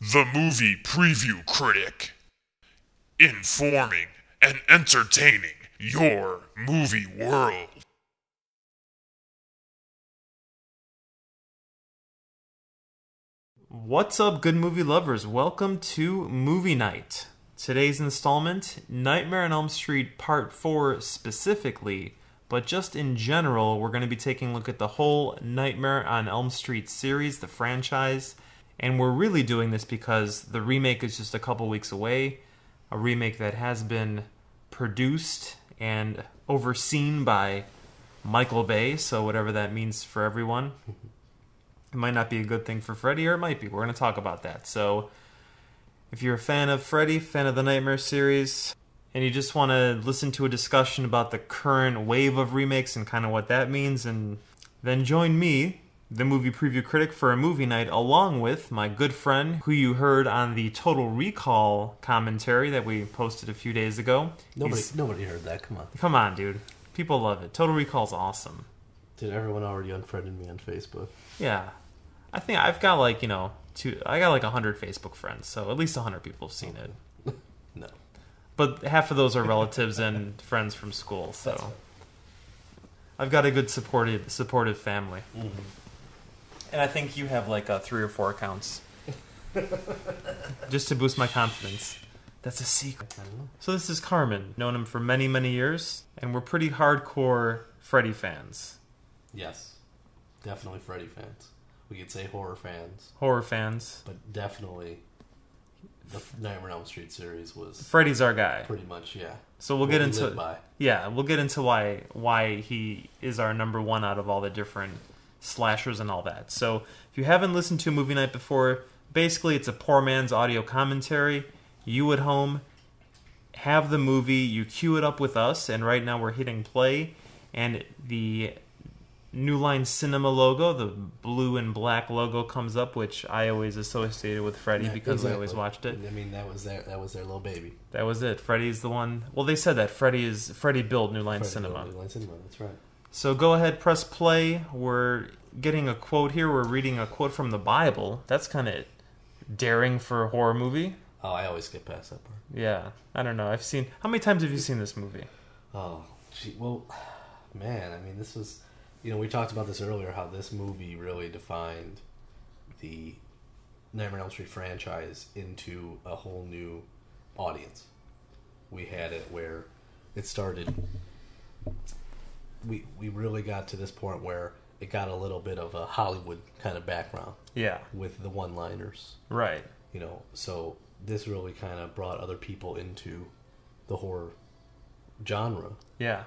the movie preview critic, informing and entertaining your movie world. What's up, good movie lovers? Welcome to Movie Night. Today's installment Nightmare on Elm Street Part 4 specifically, but just in general, we're going to be taking a look at the whole Nightmare on Elm Street series, the franchise. And we're really doing this because the remake is just a couple weeks away. A remake that has been produced and overseen by Michael Bay, so whatever that means for everyone. It might not be a good thing for Freddy, or it might be. We're going to talk about that. So, if you're a fan of Freddy, fan of the Nightmare series, and you just want to listen to a discussion about the current wave of remakes and kind of what that means, and then join me, the movie preview critic, for a movie night, along with my good friend who you heard on the Total Recall commentary that we posted a few days ago. Nobody, He's- nobody heard that. Come on. come on, dude. People love it. Total Recall's awesome. Did everyone already unfriended me on Facebook? Yeah, I think I've got like you know two. I got like hundred Facebook friends, so at least hundred people have seen it. No. But half of those are relatives and friends from school, so I've got a good supportive supportive family. Mm-hmm. And I think you have like uh, three or four accounts, just to boost my confidence. That's a secret. I don't know. So this is Carmen, known him for many many years, and we're pretty hardcore Freddy fans, Yes. Definitely Freddy fans. We could say horror fans, horror fans. but definitely the Nightmare on Elm Street series was Freddy's our guy. pretty much, yeah. So we'll what get we into live by. Yeah, we'll get into why why he is our number one out of all the different slashers and all that. So if you haven't listened to Movie Night before, basically it's a poor man's audio commentary. You at home have the movie, you cue it up with us, and right now we're hitting play, and the New Line Cinema logo, the blue and black logo comes up, which I always associated with Freddy Yeah, because I always watched it. I mean, that was their that was their little baby. That was it. Freddy's the one. Well, they said that Freddy is Freddy built New Line Freddy Cinema. New Line Cinema. That's right. So go ahead, press play. We're getting a quote here. We're reading a quote from the Bible. That's kind of daring for a horror movie. Oh, I always get past that part. Yeah, I don't know. I've seen. How many times have you seen this movie? Oh, gee, well, man, I mean, this was, you know, we talked about this earlier, how this movie really defined the Nightmare on Elm Street franchise into a whole new audience. We had it where it started. We we really got to this point where it got a little bit of a Hollywood kind of background Yeah, with the one-liners, right. you know. So this really kind of brought other people into the horror genre Yeah,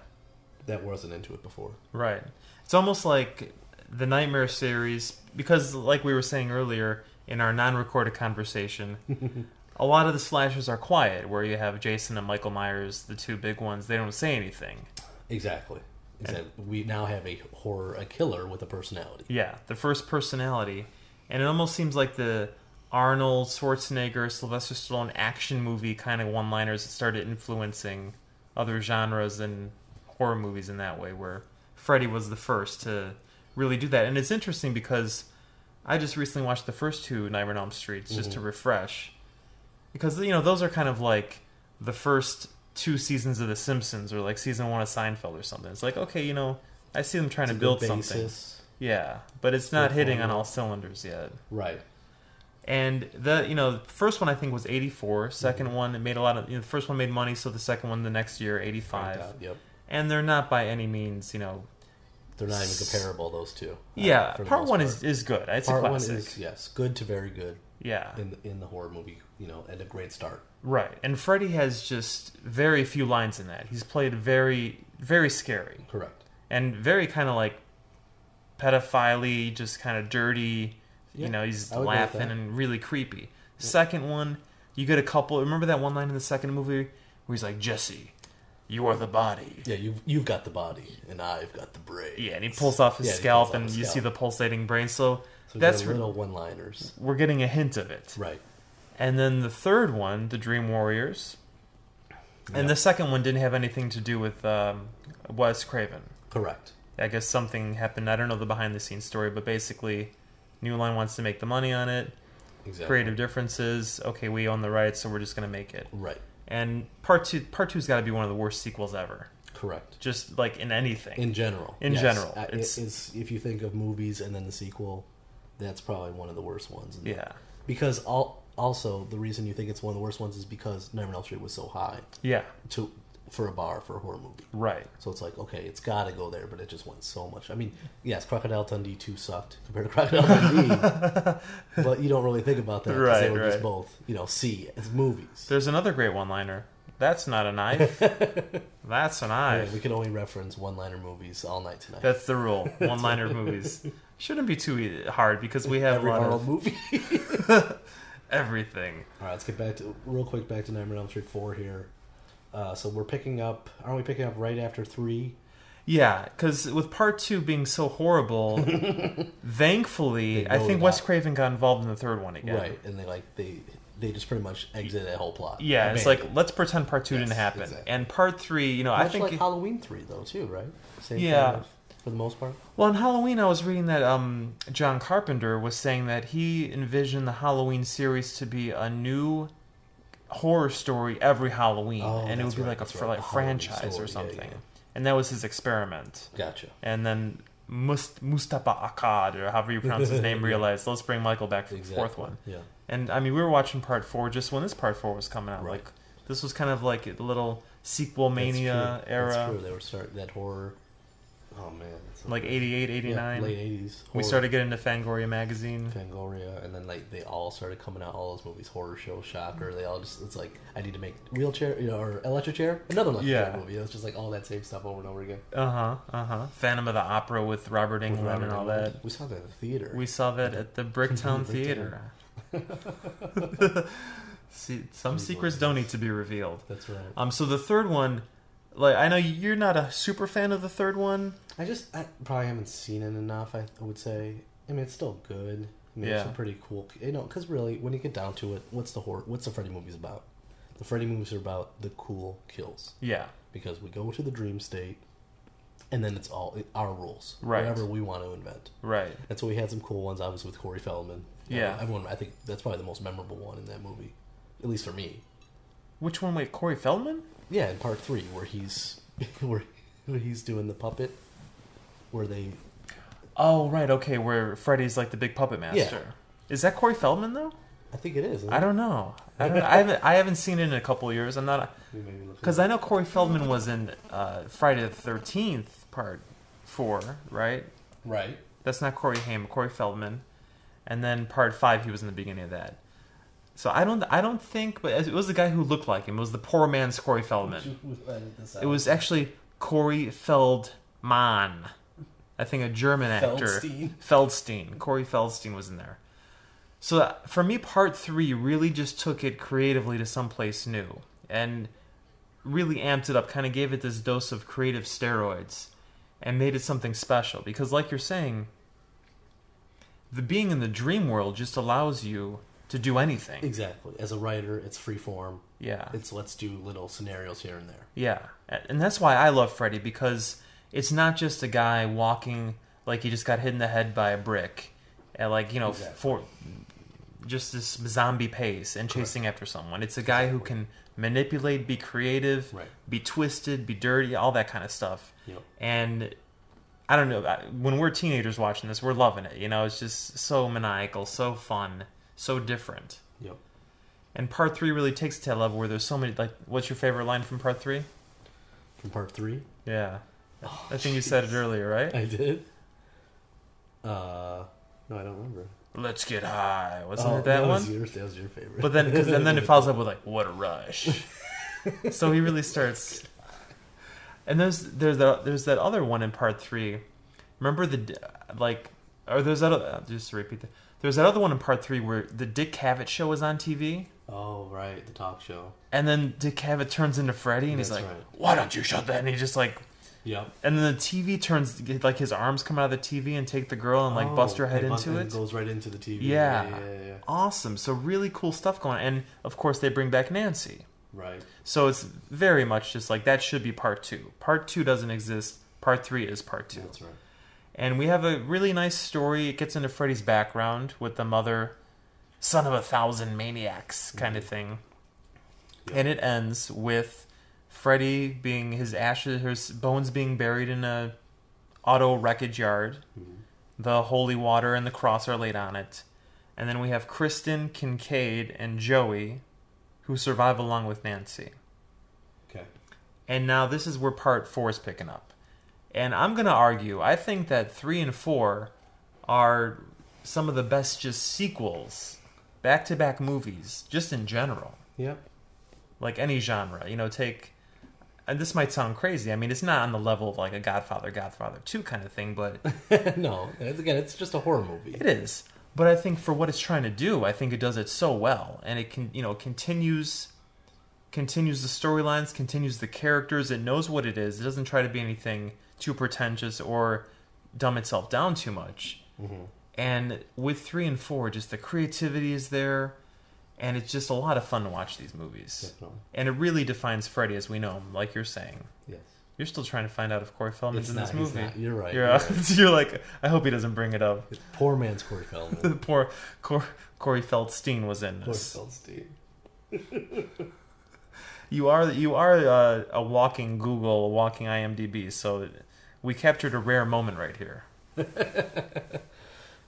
that wasn't into it before. right. It's almost like the Nightmare series because, like we were saying earlier in our non-recorded conversation, a lot of the slashers are quiet. Where you have Jason and Michael Myers, the two big ones, they don't say anything. Exactly. Exactly. We now have a horror, a killer with a personality. Yeah, the first personality, and it almost seems like the Arnold Schwarzenegger, Sylvester Stallone action movie kind of one-liners that started influencing other genres and horror movies in that way. Where Freddy was the first to really do that, and it's interesting because I just recently watched the first two Nightmare on Elm Streets just to mm-hmm. refresh, because you know those are kind of like the first two seasons of The Simpsons or like season one of Seinfeld or something. It's like okay, you know. I see them trying It's to build something. Yeah, but it's not hitting on all cylinders yet. Right. And the you know the first one I think was 84. 2nd Mm-hmm. one it made a lot of you know, the first one made money, so the second one the next year 85. Cranked Yep. And they're not by any means you know They're not even comparable, those two. uh, yeah. the part one part. is is good. It's part a one classic. is yes, good to very good yeah, in the, in the horror movie. You know, and a great start. right. And Freddy has just very few lines in that. He's played very very scary Correct. and very kind of like pedophile just kind of dirty. Yeah, you know, he's I would agree with laughing and really creepy. Second one, you get a couple. Remember that one line in the second movie where he's like, "Jesse, you are the body." Yeah, you've you've got the body, and I've got the brain. Yeah, and he pulls off his Yeah, scalp, off and his you see the pulsating brain. So, So we little one-liners. we're getting a hint of it. Right. And then the third one, the Dream Warriors, and Yeah. the second one didn't have anything to do with um, Wes Craven. Correct. I guess something happened. I don't know the behind the scenes story, but basically, New Line wants to make the money on it. Exactly. creative differences. Okay, we own the rights, so we're just gonna make it. Right. And part two, part two's got to be one of the worst sequels ever. Correct. Just like in anything. In general. In yes. general, it's- it's, if you think of movies and then the sequel, that's probably one of the worst ones. yeah, Because all, also the reason you think it's one of the worst ones is because Nightmare on Elm Street was so high yeah, to for a bar for a horror movie. right. So it's like, okay, it's got to go there, but it just went so much. I mean, yes, Crocodile Dundee 2 sucked compared to Crocodile Dundee, but you don't really think about that because Right, they were just both, you know, C as movies. There's another great one-liner. That's not a knife. That's a Yeah, knife. we can only reference one-liner movies all night tonight. That's the rule. One-liner movies shouldn't be too hard because we have Every a lot horror of movie. Everything. All right, let's get back to real quick back to Nightmare on Elm Street four here. Uh, so we're picking up. Aren't we picking up right after three? Yeah, because with part two being so horrible, thankfully, I think. Wes Craven got involved in the third one again. Right, and they like they they just pretty much exit that whole plot. Yeah, it's like let's pretend part two Yes, didn't happen, exactly. and part three, you know, I think. like Halloween three though too, right? Same Yeah. kind of, for the most part. well, on Halloween, I was reading that um, John Carpenter was saying that he envisioned the Halloween series to be a new horror story every Halloween, Oh, and it would be right, like a fr- right. like A franchise story, or something, yeah. and that was his experiment. Gotcha. And then Must- Moustapha Akkad, or however you pronounce his name, realized let's bring Michael back for the fourth one. Yeah. And I mean, we were watching part four just when this part four was coming out. Right. Like this was kind of like a little sequel mania era, That's true. They were start that horror. Oh man, like good. 88, Yeah, 89. late eighties. we started getting into Fangoria magazine. Fangoria, and then like they all started coming out. All those movies, horror show, Shocker. They all just it's like I need to make wheelchair, you know, or electric chair, another electric Yeah. chair movie. It's just like all that same stuff over and over again. Uh huh. Uh huh. Phantom of the Opera with Robert Englund and all that. We saw that at the theater. We saw that at the Bricktown Bricktown. Theater. See, some secrets don't need to be revealed. That's right. Um, so the third one, like I know you're not a super fan of the third one. I just I probably haven't seen it enough. I, I would say. I mean, it's still good. I mean, it's Yeah. a pretty cool. You know, because really, when you get down to it, what's the horror? What's the Freddy movies about? The Freddy movies are about the cool kills Yeah. because we go to the dream state, and then it's all our rules, Right. whatever we want to invent. Right. And so we had some cool ones, obviously with Corey Feldman. Yeah. Everyone. I think that's probably the most memorable one in that movie, at least for me. Which one? Wait, Corey Feldman? Yeah, in part three, where he's where, where he's doing the puppet, where they Oh, right. Okay, where Freddy's like the big puppet master. Yeah. Is that Corey Feldman though? I think it is. I don't know. I don't. I haven't. I haven't seen it in a couple of years. I'm not We maybe look it because. I know Corey Feldman was in uh, Friday the Thirteenth Part Four, right? right. That's not Corey Haim. Corey Feldman, and then Part Five. He was in the beginning of that. So I don't. I don't think. But it was the guy who looked like him. It was the poor man's Corey Feldman. It was actually Corey Feldman. I think a German actor. Feldstein. Feldstein. Corey Feldstein was in there. So uh, for me, part three really just took it creatively to someplace new and really amped it up, kind of gave it this dose of creative steroids and made it something special. Because, like you're saying, the being in the dream world just allows you to do anything. exactly. As a writer, it's free form. Yeah. It's let's do little scenarios here and there. Yeah, and that's why I love Freddy because it's not just a guy walking like he just got hit in the head by a brick, and like you know Exactly. for just this zombie pace and chasing after someone. It's a guy who can manipulate, be creative, Right. be twisted, be dirty, all that kind of stuff. Know. And I don't know when we're teenagers watching this, we're loving it. You know, it's just so maniacal, so fun, so different. Yep. And part three really takes it to that level where there's so many. Like, what's your favorite line from part three? From part three, Yeah. I think you said it earlier, right? I did. Uh, no, I don't remember. Let's get high. Wasn't Oh, it that, was one? your, that was your favorite. But then, cause, and then it follows up with like, "What a rush!" so he really starts. And there's there's that there's that other one in part three. Remember the like, or there's that other, just to repeat that. There's that other one in part three where the Dick Cavett show was on TV, oh, right, the talk show. and then Dick Cavett turns into Freddy, and he's like, right. "Why don't you shut that?" And he just like Yep. And then the TV turns, like his arms come out of the TV and take the girl and like oh, bust her head Oh, into it. Goes right into the TV. Yeah. yeah, yeah, yeah. Awesome. So really cool stuff going on. And of course they bring back Nancy. Right. So it's very much just like that should be part two. Part two doesn't exist. Part three is part two. That's right. And we have a really nice story. It gets into Freddy's background with the mother son of a thousand maniacs kind of mm-hmm. thing. And it ends with Freddy being his ashes, his bones being buried in a auto wreckage yard. Mm-hmm. The holy water and the cross are laid on it. And then we have Kristen, Kincaid, and Joey, who survive along with Nancy. Okay. And now this is where part four is picking up. And I'm going to argue, I think that three and four are some of the best just sequels, back to back movies, just in general. Yep. Like any genre. You know, take. And this might sound crazy. I mean, it's not on the level of like a Godfather, Godfather 2 kind of thing, but no, again, it's just a horror movie. It is, but I think for what it's trying to do, I think it does it so well, and it can you know continues continues the storylines, continues the characters. It knows what it is. It doesn't try to be anything too pretentious or dumb itself down too much. And with three and four, just the creativity is there, and it's just a lot of fun to watch these movies. Definitely. And it really defines Freddy as we know him, like you're saying. Yes. You're still trying to find out if Corey Feldman's It's in this not, he's movie. not. You're right, You're, you're right. you're like, I hope he doesn't bring it up. Poor man's Corey Feldman. Poor Cor- Corey Feldstein was in Corey this. Feldstein. You are you are uh, a walking Google, a walking IMDb. So we captured a rare moment right here.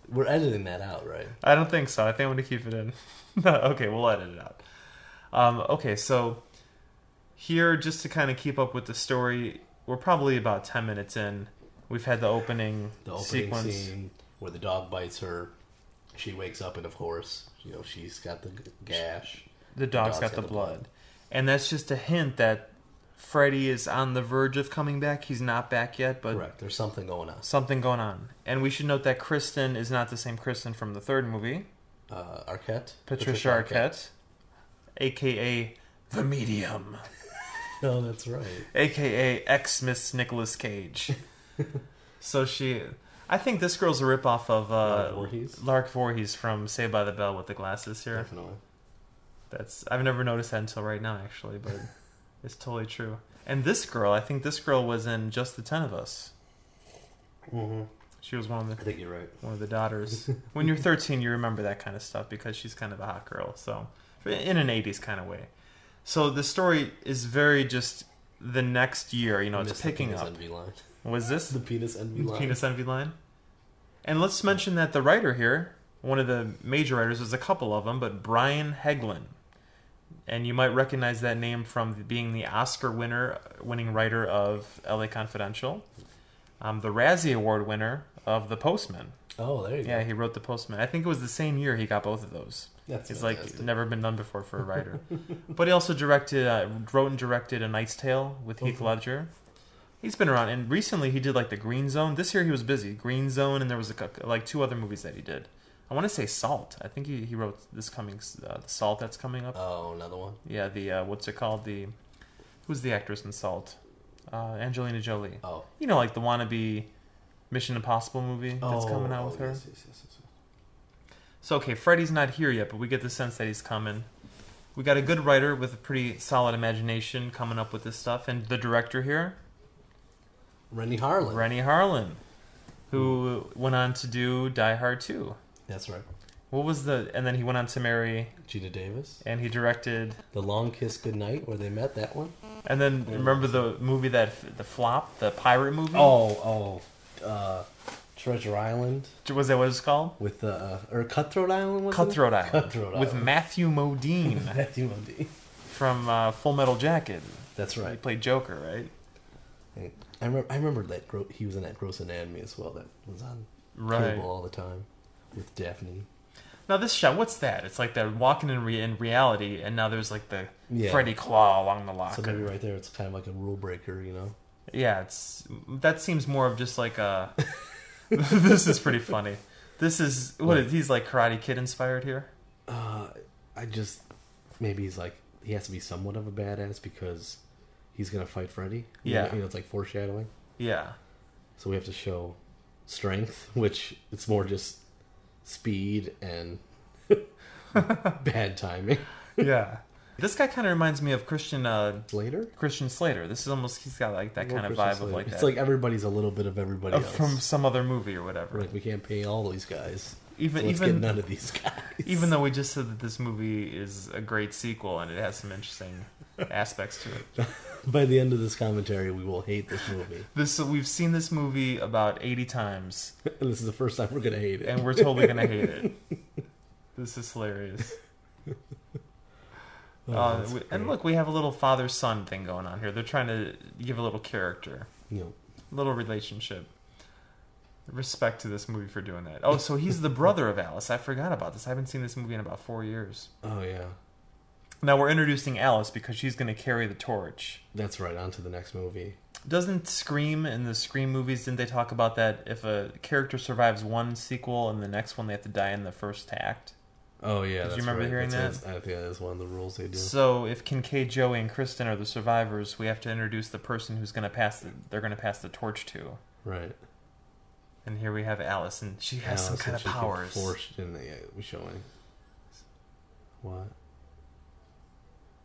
We're editing that out, right? I don't think so. I think I'm gonna keep it in. okay, we'll edit it out. Um, okay, so here, just to kind of keep up with the story, we're probably about ten minutes in. We've had the opening, The opening sequence. scene where the dog bites her. She wakes up, and of course, you know she's got the gash. The dog's got, the, blood. and that's just a hint that Freddy is on the verge of coming back. He's not back yet, but Correct. There's something going on. something going on. And we should note that Kristen is not the same Kristen from the third movie. Uh, Arquette. Patricia, Arquette, aka the Medium, No, that's right. aka ex Miss Nicolas Cage. so she, I think this girl's a ripoff of uh, Lark Voorhees? Lark Voorhees from Saved by the Bell with the glasses here. Definitely. That's I've never noticed that until right now, actually, but it's totally true. And this girl, I think this girl was in Just the Ten of Us. Mm-hmm. She was one of the. I think you're right. one of the daughters. when you're 13, you remember that kind of stuff because she's kind of a hot girl. So, in an 80s kind of way. So the story is very just the next year. You know, it's picking penis up. Envy line. Was this The penis envy line. penis envy line? And let's mention that the writer here, one of the major writers, there's a couple of them, but Brian Helgeland. And you might recognize that name from being the Oscar winner, winning writer of LA Confidential, um, the Razzie Award winner of The Postman. Oh, there you Yeah, go. Yeah, he wrote The Postman. I think it was the same year he got both of those. That's It's like never been done before for a writer. but he also directed, uh, wrote and directed A Knight's Tale with Heath Mhm. Ledger. He's been around, and recently he did like the Green Zone. This year he was busy. Green Zone, and there was a, like two other movies that he did. I want to say Salt. I think he, he wrote this coming uh, the Salt that's coming up. Oh, another one. Yeah, the uh, what's it called? The who's the actress in Salt? Uh, Angelina Jolie. Oh, You know, like the wannabe Mission Impossible movie that's oh, coming out oh, with her. Yes, yes, yes, yes, yes. So okay, Freddy's not here yet, but we get the sense that he's coming. We got a good writer with a pretty solid imagination coming up with this stuff, and the director here, Renny Harlin. Renny Harlin, who went on to do Die Hard 2. That's right. What was the? And then he went on to marry, Geena Davis. and he directed. The Long Kiss Goodnight, where they met. That one. And then remember the movie that the flop, the pirate movie. Oh, oh, uh, Treasure Island was that what it's called? with the uh, or Cutthroat Island. Cutthroat it? Island Cutthroat Island. with Matthew Modine Matthew Modine. from uh, Full Metal Jacket. That's right. He played Joker, right? I remember. I remember that gro- he was in that Gross Anatomy as well. That was on Right. cable all the time with Daphne. Now this shot, what's that? It's like they're walking in re- in reality, and now there's like the Yeah. Freddy claw along the locker. So maybe right there, it's kind of like a rule breaker, you know. Yeah, it's that seems more of just like a. this is pretty funny. This is what he's like Karate Kid inspired here. Uh, I just maybe he's like he has to be somewhat of a badass because he's gonna fight Freddy. You Yeah. know, you know, it's like foreshadowing. Yeah, So we have to show strength, which it's more just speed and bad timing. yeah. This guy kind of reminds me of Christian uh, Later. Christian Slater. This is almost he's got like that kind of Christian vibe of Slater. like It's that like everybody's a little bit of everybody of else. from some other movie or whatever. like we can't pay all these guys. even So even get none of these guys. even though we just said that this movie is a great sequel and it has some interesting aspects to it. by the end of this commentary, we will hate this movie, This we've seen this movie about 80 times and this is the first time we're gonna hate it. and we're totally going to hate it. This is hilarious. Oh, Uh, we- and look, we have a little father son thing going on here. They're trying to give a little character, you know, a little relationship. Respect to this movie for doing that. Oh, so he's the brother of Alice. I forgot about this. I haven't seen this movie in about four years. oh yeah, Now we're introducing Alice because she's going to carry the torch. that's right. On to the next movie. Doesn't Scream in the Scream movies didn't they talk about that if a character survives one sequel and the next one they have to die in the first act? Oh yeah, Did you remember right. hearing That's- that? I think that is one of the rules they do. So if Kincaid, Joey, and Kristen are the survivors, we have to introduce the person who's going to pass the they're going to pass the torch to. Right. And here we have Alice, and she has some Alice kind of powers. Force in the yeah, showing. What?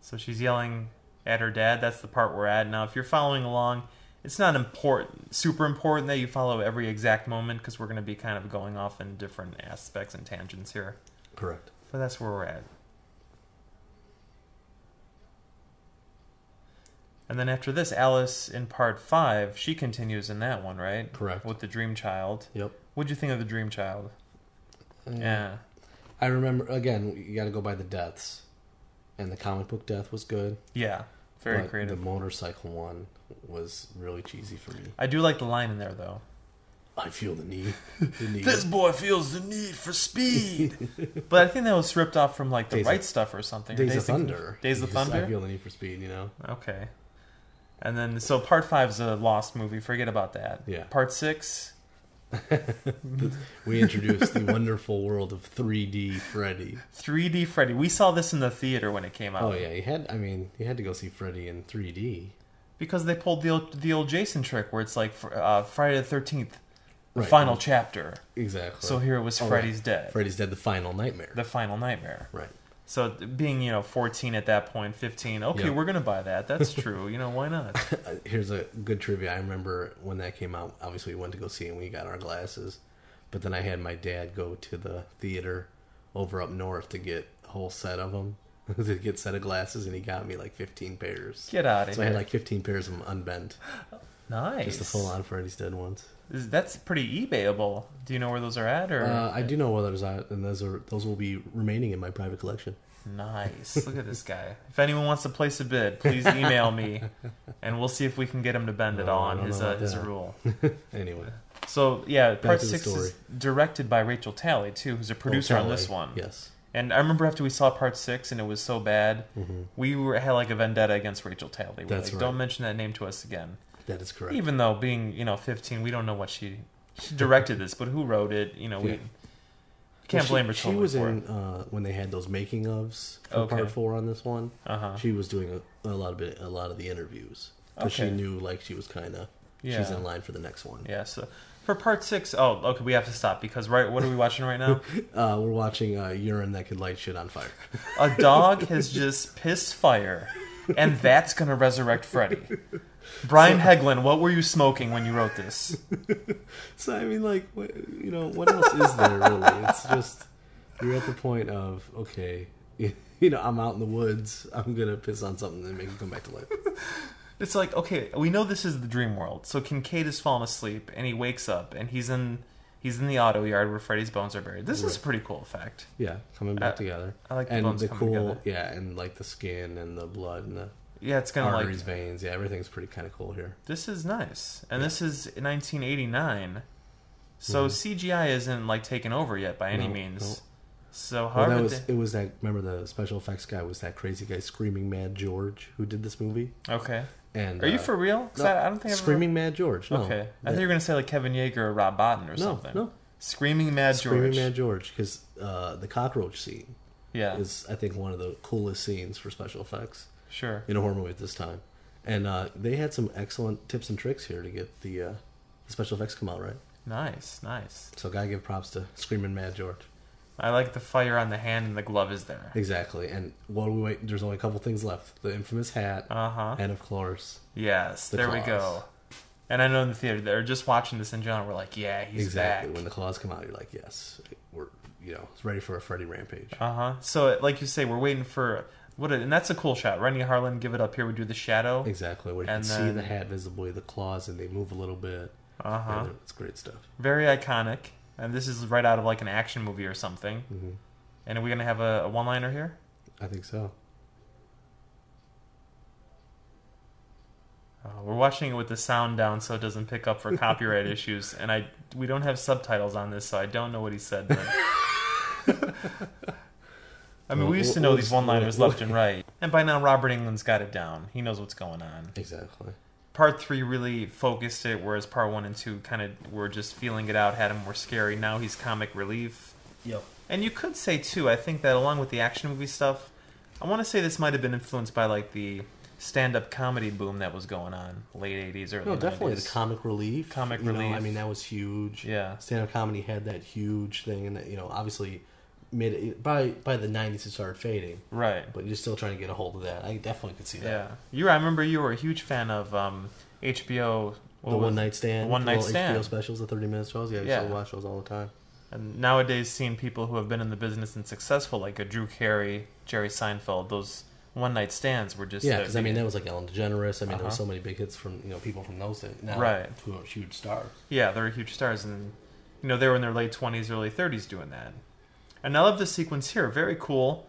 So she's yelling at her dad. That's the part we're at now. If you're following along, it's not important, super important that you follow every exact moment because we're going to be kind of going off in different aspects and tangents here. Correct. But that's where we're at. And then after this, Alice in part five, she continues in that one, right? Correct. With the Dream Child. Yep. What'd you think of the Dream Child? Mm. Yeah. I remember again. You got to go by the deaths, and the comic book death was good. Yeah. Very but creative. The motorcycle one was really cheesy for me. I do like the line in there though. I feel the need. The need. This boy feels the need for speed. but I think that was ripped off from like the Days right of- stuff or something. or Days of Conf- Thunder. Days of You just- Thunder. I feel the need for speed. You know. Okay. And then so part five is a lost movie. Forget about that. Yeah. Part six. We introduced the wonderful world of 3D Freddy. 3D Freddy. We saw this in the theater when it came out. Oh yeah, you had. I mean, you had to go see Freddy in 3D. Because they pulled the old, the old Jason trick where it's like fr- uh, Friday the Thirteenth, the Right. final chapter. Exactly. So here it was Oh, right. Freddy's dead, Freddy's dead. The final nightmare. the final nightmare. right. So being you know 14 at that point, 15. Okay, Yeah. we're gonna buy that. That's true. you know why not? Uh, Here's a good trivia. I remember when that came out. Obviously, we went to go see it. and We got our glasses, but then I had my dad go to the theater over up north to get a whole set of them, to get a set of glasses, and he got me like 15 pairs. Get out of So I had like 15 pairs of them unbent, nice. just the full on Freddy's dead ones. That's pretty eBayable. Do you know where those are at? Or Uh, I do know where those are, and those are those will be remaining in my private collection. Nice. Look at this guy. If anyone wants to place a bid, please email me, and we'll see if we can get him to bend it all on his uh, his rule. Anyway, So yeah, part to the six is directed by Rachel Talalay too, who's a producer Oh, on this one. Yes. And I remember after we saw part six and it was so bad, hmm we were, had like a vendetta against Rachel Talalay. We're That's like, right. don't mention that name to us again. That is correct. Even though being you know 15, we don't know what she she directed this, but who wrote it? You know, we Yeah. can't Well, she- blame her. She was for in uh, when they had those making ofs for Okay. part four on this one. Uh huh. She was doing a, a lot of bit, a lot of the interviews because she knew like she was kind of Yeah. she's in line for the next one. Yeah. So for part six, oh, okay, we have to stop because right, what are we watching right now? Uh, we're watching uh, urine that could light shit on fire. A dog has just pissed fire, and that's gonna resurrect Freddy. Brian Helgeland, what were you smoking when you wrote this? So I mean, like, what, you know, what else is there really? It's just you're at the point of okay, you know, I'm out in the woods. I'm gonna piss on something and make it come back to life. It's like, okay, we know this is the dream world. So Kincaid has fallen asleep, and he wakes up, and he's in he's in the auto yard where Freddy's bones are buried. This is a pretty cool effect. Yeah, coming back Uh, together. I like the and bones the coming cool, together. yeah, and like the skin and the blood and the Yeah, it's gonna arteries, like veins. Yeah, everything's pretty kind of cool here. this is nice, and this is 1989. So CGI isn't like taken over yet by any Mm-hmm. No, means. no. So Well, however, was they- it. Was that remember the special effects guy was that crazy guy, Screaming Mad George, who did this movie? okay. And Are you uh, for real? no, I, I don't think I've Screaming Mad George. No, Okay, I That- thought you're gonna say like Kevin Yagher or Rob Bottin or something. no, Screaming Mad Screaming George. Screaming Mad George, because uh, the cockroach scene yeah, is I think one of the coolest scenes for special effects sure. in a horror movie at this time. And uh, they had some excellent tips and tricks here to get the, uh, the special effects come out right. Nice, nice. So gotta give props to Screaming Mad George. I like the fire on the hand and the glove is there. Exactly. And what do we wait? There's only a couple things left: the infamous hat, Uh huh. and of course, Yes, The there we go. And I know in the theater they're just watching this in general. We're like, yeah, he's exactly back. when the claws come out, you're like, yes, we're you know it's ready for a Freddy rampage. Uh huh. So, like you say, we're waiting for what? A, and that's a cool shot. Renny Harlin, give it up here. We do the shadow. Exactly. Where you And can see the hat visibly, the claws, and they move a little bit. Uh huh. It's great stuff. Very iconic. And this is right out of like an action movie or something. hmm And are we gonna have a, a one-liner here? I think so. Uh, we're watching it with the sound down so it doesn't pick up for copyright issues. And I we don't have subtitles on this, so I don't know what he said. But... I mean, we used to know these one-liners left and right. And by now, Robert Englund's got it down. He knows what's going on. Exactly. part three really focused it, whereas part one and two kind of were just feeling it out, had him more scary. Now he's comic relief. Yep. And you could say too, I think that along with the action movie stuff, I want to say this might have been influenced by like the stand-up comedy boom that was going on late '80s, early No, definitely 90s. the comic relief. Comic you know, relief. I mean, that was huge. Yeah. Stand-up comedy had that huge thing, and you know, obviously, mid by by the '90s it started fading, Right. but you're still trying to get a hold of that. I definitely could see that. Yeah. You, I remember you were a huge fan of um, HBO. The one night stand, One Night Stand. HBO specials, the 30 minute shows. Yeah, I Yeah. used to watch those all the time. And nowadays, seeing people who have been in the business and successful, like a Drew Carey, Jerry Seinfeld, those one night stands were just Yeah, because I mean, that was like Ellen DeGeneres. I mean, there Uh-huh. was so many big hits from you know people from those days. Now, Right. To huge stars. Yeah, they were huge stars, and you know they were in their late twenties, early thirties doing that. And I love the sequence here, very cool,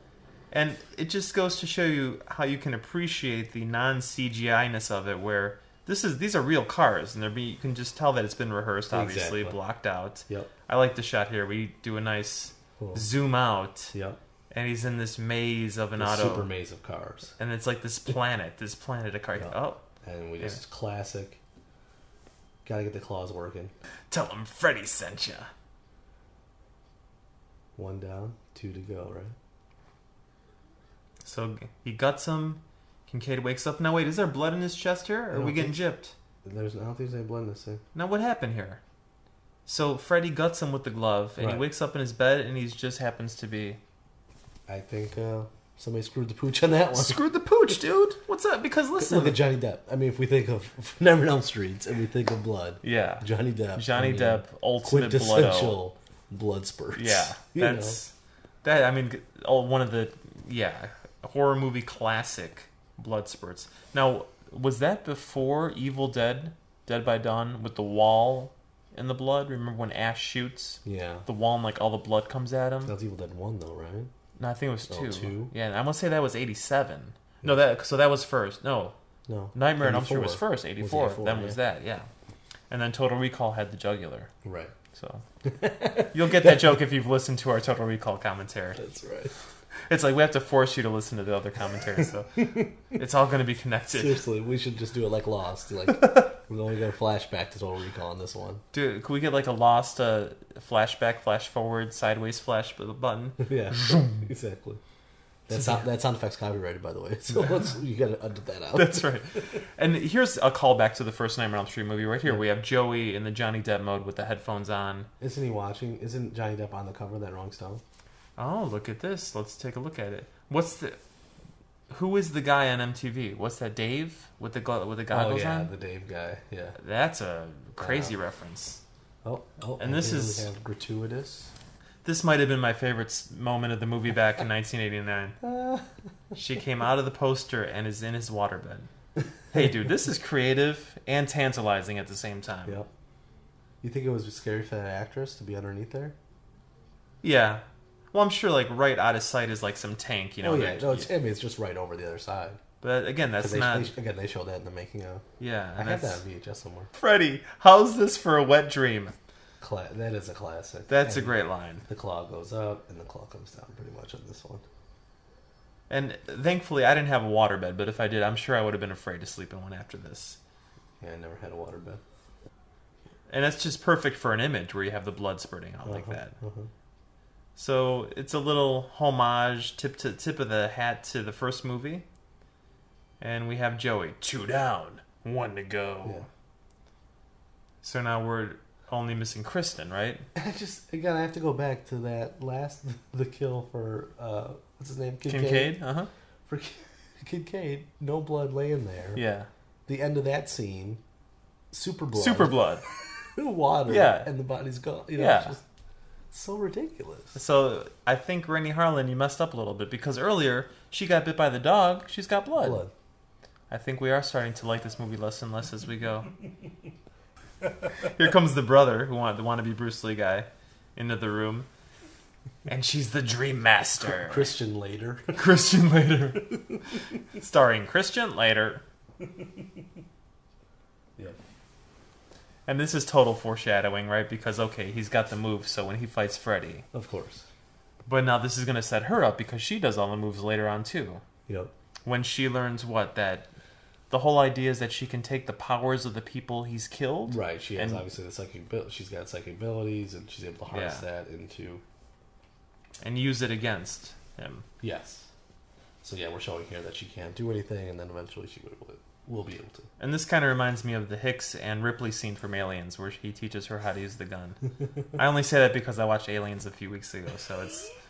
and it just goes to show you how you can appreciate the non CGI ness of it, where this is these are real cars, and they're be, you can just tell that it's been rehearsed, obviously Exactly. blocked out. Yep. I like the shot here. We do a nice Cool. zoom out, Yep. and he's in this maze of an The auto, super maze of cars, and it's like this planet, this planet of cars. Yeah. Oh, and we just classic. Got to get the claws working. tell him Freddy sent you. One down, two to go. Right. So he guts him. Kincaid wakes up. Now wait, is there blood in his chest here? Or are we getting think- gypped? There's I don't think there's any blood in this thing. Now what happened here? So Freddy guts him with the glove, and he wakes up in his bed, and he just happens to be I think uh, somebody screwed the pooch on that one. screwed the pooch, dude. What's up? Because listen, Look at Johnny Depp. I mean, if we think of Never Elm Streets and we think of blood, yeah, Johnny Depp. Johnny I mean, Depp, ultimate blood. quintessential blood spurts. Yeah, You know. that's that. I mean, oh, one of the yeah horror movie classic blood spurts. Now, was that before Evil Dead, Dead by Dawn, with the wall and the blood? Remember when Ash shoots yeah. the wall and like all the blood comes at him? That's Evil Dead One, though, right? No, I think it was Oh, two. two? Yeah, I'm gonna say that was '87. No, that so that was first. No, No. Nightmare on Elm Street was first. '84. 84, then yeah. was that? Yeah. And then Total Recall had the jugular. Right. So you'll get that joke if you've listened to our Total Recall commentary. That's right. It's like we have to force you to listen to the other commentary, so it's all going to be connected. Seriously, we should just do it like Lost. Like we're only got a flashback to Total Recall on this one. Dude, could we get like a lost uh, flashback, flash forward, sideways flash bu- button? yeah. exactly. That sound, that sound effect's copyrighted, by the way. So let's you gotta edit that out. That's right. And here's a callback to the first Nightmare on Elm Street movie. Right here, we have Joey in the Johnny Depp mode with the headphones on. Isn't he watching? Isn't Johnny Depp on the cover of that Rolling Stone? Oh, look at this. Let's take a look at it. What's the? Who is the guy on MTV? What's that? Dave with the gla- with the goggles oh yeah, on. the Dave guy. Yeah. That's a crazy reference. Oh, oh. And this here is- we have gratuitous. This might have been my favorite moment of the movie back in 1989. She came out of the poster and is in his waterbed. Hey, dude, this is creative and tantalizing at the same time. Yep. You think it was scary for that actress to be underneath there? Yeah. Well, I'm sure like right out of sight is like some tank, you know. oh yeah, no, it's, I mean it's just right over the other side. But again, that's they, not. they- again, they showed that in the making of. yeah, I that's that on VHS somewhere. Freddy. How's this for a wet dream? Cla- that is a classic. That's a great line. The claw goes up and the claw comes down, pretty much on this one. And thankfully, I didn't have a waterbed, but if I did, I'm sure I would have been afraid to sleep in one after this. Yeah, I never had a waterbed. And that's just perfect for an image where you have the blood spurting out like Uh-huh, that. uh-huh. So it's a little homage, tip to tip of the hat to the first movie. And we have Joey, two down, one to go. Yeah. So now we're only missing Kristen, right? I just again, I have to go back to that last the kill for uh, what's his name, Kincaid. Kincaid. Uh huh. For Kincaid, no blood laying there. Yeah. The end of that scene, super blood, Super blood. water, Yeah. and the body's gone. You know, Yeah. it's just so ridiculous. So I think Renny Harlin, you messed up a little bit because earlier she got bit by the dog. She's got blood. Blood. I think we are starting to like this movie less and less as we go. Here comes the brother who wanted the wannabe Bruce Lee guy into the room, and she's the Dream Master. Christian later. Christian later, starring Christian later. yep. And this is total foreshadowing, right? Because okay, he's got the moves, so when he fights Freddy, Of course. but now this is going to set her up because she does all the moves later on too. Yep. When she learns what that the whole idea is that she can take the powers of the people he's killed. Right. She has And- obviously the psychic. She's got psychic abilities, and she's able to harness Yeah. that into and use it against him. yes. So yeah, we're showing here that she can't do anything, and then eventually she will, will be able to. And this kind of reminds me of the Hicks and Ripley scene from Aliens, where he teaches her how to use the gun. I only say that because I watched Aliens a few weeks ago, so it's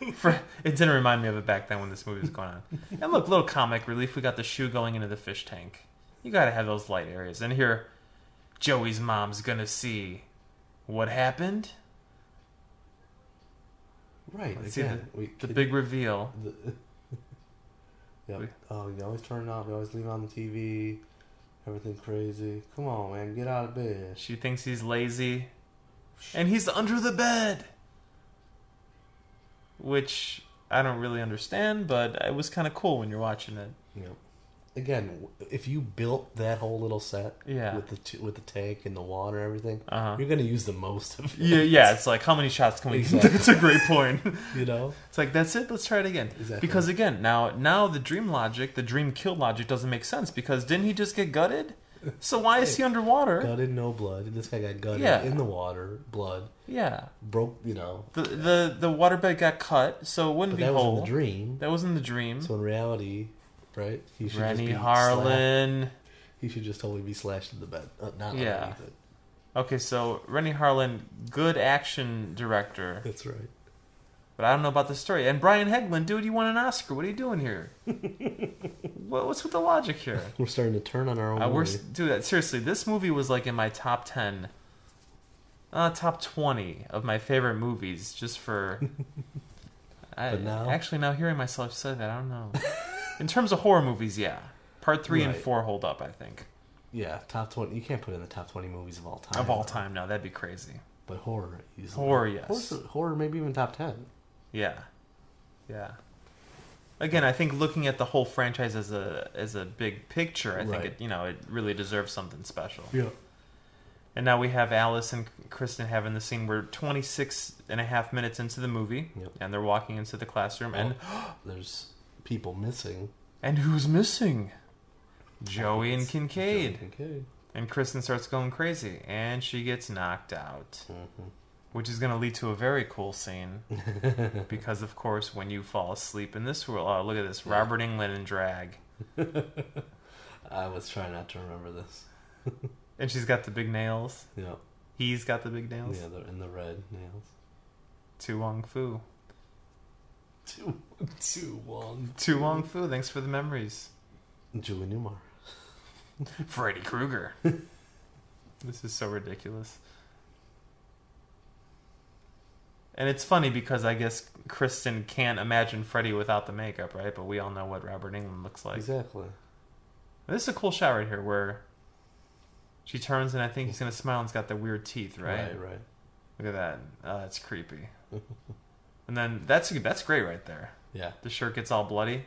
it didn't remind me of it back then when this movie was going on. And look, little comic relief. We got the shoe going into the fish tank. You got to have those light areas. And here, Joey's mom's gonna see what happened. Right. Let's see again, we, The big reveal. The, yeah. We- Oh, you always turn it off. You always leave it on the TV. Everything crazy. Come on, man. Get out of bed. She thinks he's lazy, and he's under the bed. Which I don't really understand, but it was kind of cool when you're watching it. Know. Again, if you built that whole little set Yeah. with the t- with the tank and the water and everything, Uh huh. you're gonna use the most of it. Yeah, yeah. It's like how many shots can we? Exactly. that's a great point. You know. It's like that's it. Let's try it again. Exactly. Because again, now now the dream logic, the dream kill logic doesn't make sense because didn't he just get gutted? So why is he underwater? Gutted, no blood. This guy got gutted Yeah. in the water, blood Yeah. broke. You know. The the the waterbed got cut, so it wouldn't But be that was whole. in the dream. That was in the dream. So in reality, right? He should just Renny be slashed- Harlin. He should just totally be slashed in the bed, uh, not Yeah. underneath it. Okay, so Renny Harlin, good action director, That's right. but I don't know about the story. And Brian Helgeland, dude, you won an Oscar. What are you doing here? what, what's with the logic here? We're starting to turn on our own. Uh, we're dude. Seriously, this movie was like in my top ten, uh, top twenty of my favorite movies. Just for, I, now? actually now hearing myself say that, I don't know. in terms of horror movies, yeah, part three and four hold up. I think Yeah, top twenty. You can't put in the top twenty movies of all time. of all time. Now that'd be crazy. but horror. Easily. Horror, yes. Horror, horror, maybe even top ten. Yeah, yeah. Again, I think looking at the whole franchise as a as a big picture, I think it you know it really deserves something special. Yeah. And now we have Alice and Kristen having the scene where 26 and a half minutes into the movie, Yep. and they're walking into the classroom, and oh, There's people missing. and who's missing? Joey and Kincaid. Joey Kincaid. And Kristen starts going crazy, and she gets knocked out, Mhm. which is going to lead to a very cool scene. because, of course, when you fall asleep in this world, oh, look at this. Robert Englund in drag. I was trying not to remember this. And she's got the big nails. Yeah. He's got the big nails. Yeah, they're in the red nails. To Wong Foo. Too, too long. To Wong Foo, thanks for the memories. Julie Newmar. Freddy Krueger. this is so ridiculous. And it's funny because I guess Kristen can't imagine Freddy without the makeup, right? But we all know what Robert Englund looks like. exactly. This is a cool shot right here where she turns and I think he's gonna smile and he's got the weird teeth, right? Right. Right. Look at that. Oh, that's creepy. and then that's that's great right there. Yeah. The shirt gets all bloody.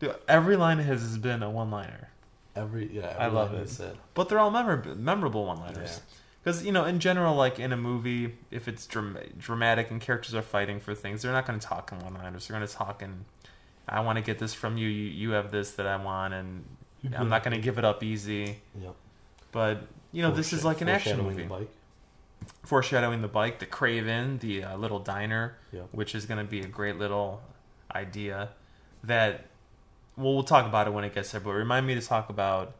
Dude, every line has been a one-liner. Every yeah. I love it. Said. But they're all memorable, memorable one-liners. Yeah. Because you know, in general, like in a movie, if it's dram- dramatic and characters are fighting for things, they're not going to talk in one-liners. They're going to talk in, "I want to get this from you. You, you have this that I want, and I'm not going to give it up easy." Yep. But you know, this is like an action movie. Foreshadowing the bike, the Crave Inn, the uh, little diner, Yep. which is going to be a great little idea. That well, we'll talk about it when it gets there. But remind me to talk about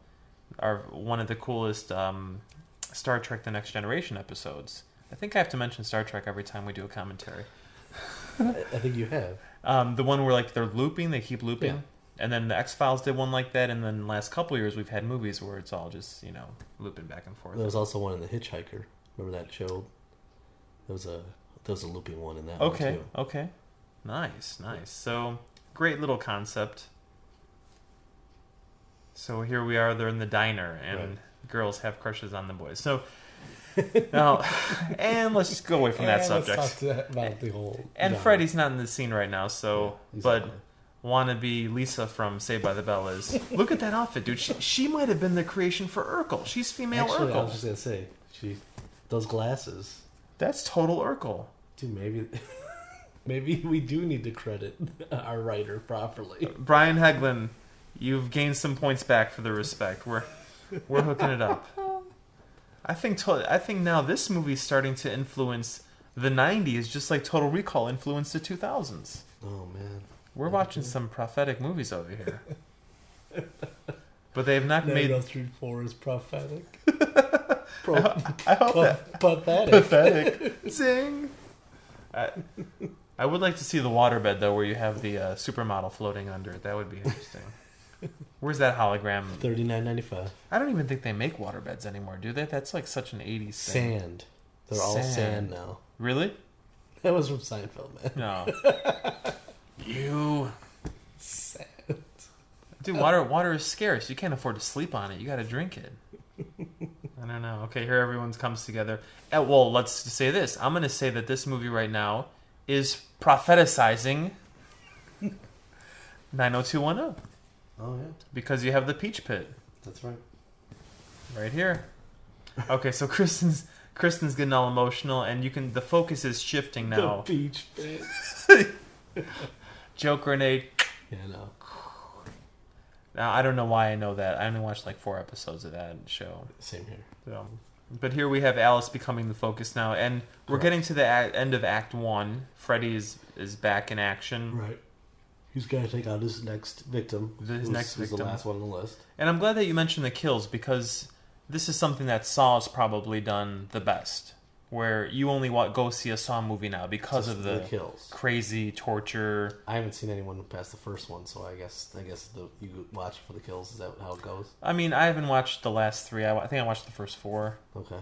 our one of the coolest um, Star Trek: The Next Generation episodes. I think I have to mention Star Trek every time we do a commentary. I, think you have. Um, the one where like they're looping, they keep looping, Yeah. and then the X Files did one like that, and then the last couple years we've had movies where it's all just you know looping back and forth. There was also one in The Hitchhiker. Remember that show? There was a there was a looping one in that one Okay, too. okay, nice, nice. So great little concept. So here we are. They're in the diner, and Right. girls have crushes on the boys. So now, and let's just go away from that subject. talk to that about the whole. And. Freddy's not in the scene right now, so He's but not. wannabe Lisa from Saved by the Bell is. Look at that outfit, dude. She, she might have been the creation for Urkel. She's female Actually, I was just gonna say she those glasses. That's total Urkel. Dude, maybe maybe we do need to credit our writer properly. Brian Helgeland, you've gained some points back for the respect. We're we're hooking it up. I think to, I think now this movie's starting to influence the '90s, just like Total Recall influenced the 2000s. Oh man. We're watching some prophetic movies over here. But they have not made Nightmare Street Four is prophetic. Pro- I hope that pathetic. pathetic. Zing. I, I would like to see the waterbed though, where you have the uh, supermodel floating under it. That would be interesting. Where's that hologram? Thirty nine ninety five. I don't even think they make waterbeds anymore, do they? That's like such an '80s thing. Sand. They're all Sand. sand now. Really? That was from Seinfeld, man. No. you, Sand. dude. Water, water is scarce. You can't afford to sleep on it. You got to drink it. I don't know. Okay, here everyone comes together. Uh, well, let's say this. I'm going to say that this movie right now is propheticizing 90210 Oh yeah, because you have the peach pit that's right. right here. Okay, so Kristen's Kristen's getting all emotional, and you can the focus is shifting now. The beach bit. Joe grenade. Yeah, no. Now I don't know why I know that. I only watched like four episodes of that show. Same here. So, but here we have Alice becoming the focus now, and we're Correct. getting to the a- end of Act One. Freddy is is back in action, Right. He's got to take out his next victim. His who's- next victim. the last one on the list. and I'm glad that you mentioned the kills because this is something that Saw's probably done the best. Where you only want go see a Saw movie now because Just of the, kills. crazy torture. I haven't seen anyone past the first one, so I guess I guess the, you watch for the kills. Is that how it goes? I mean, I haven't watched the last three. I, I think I watched the first four. Okay.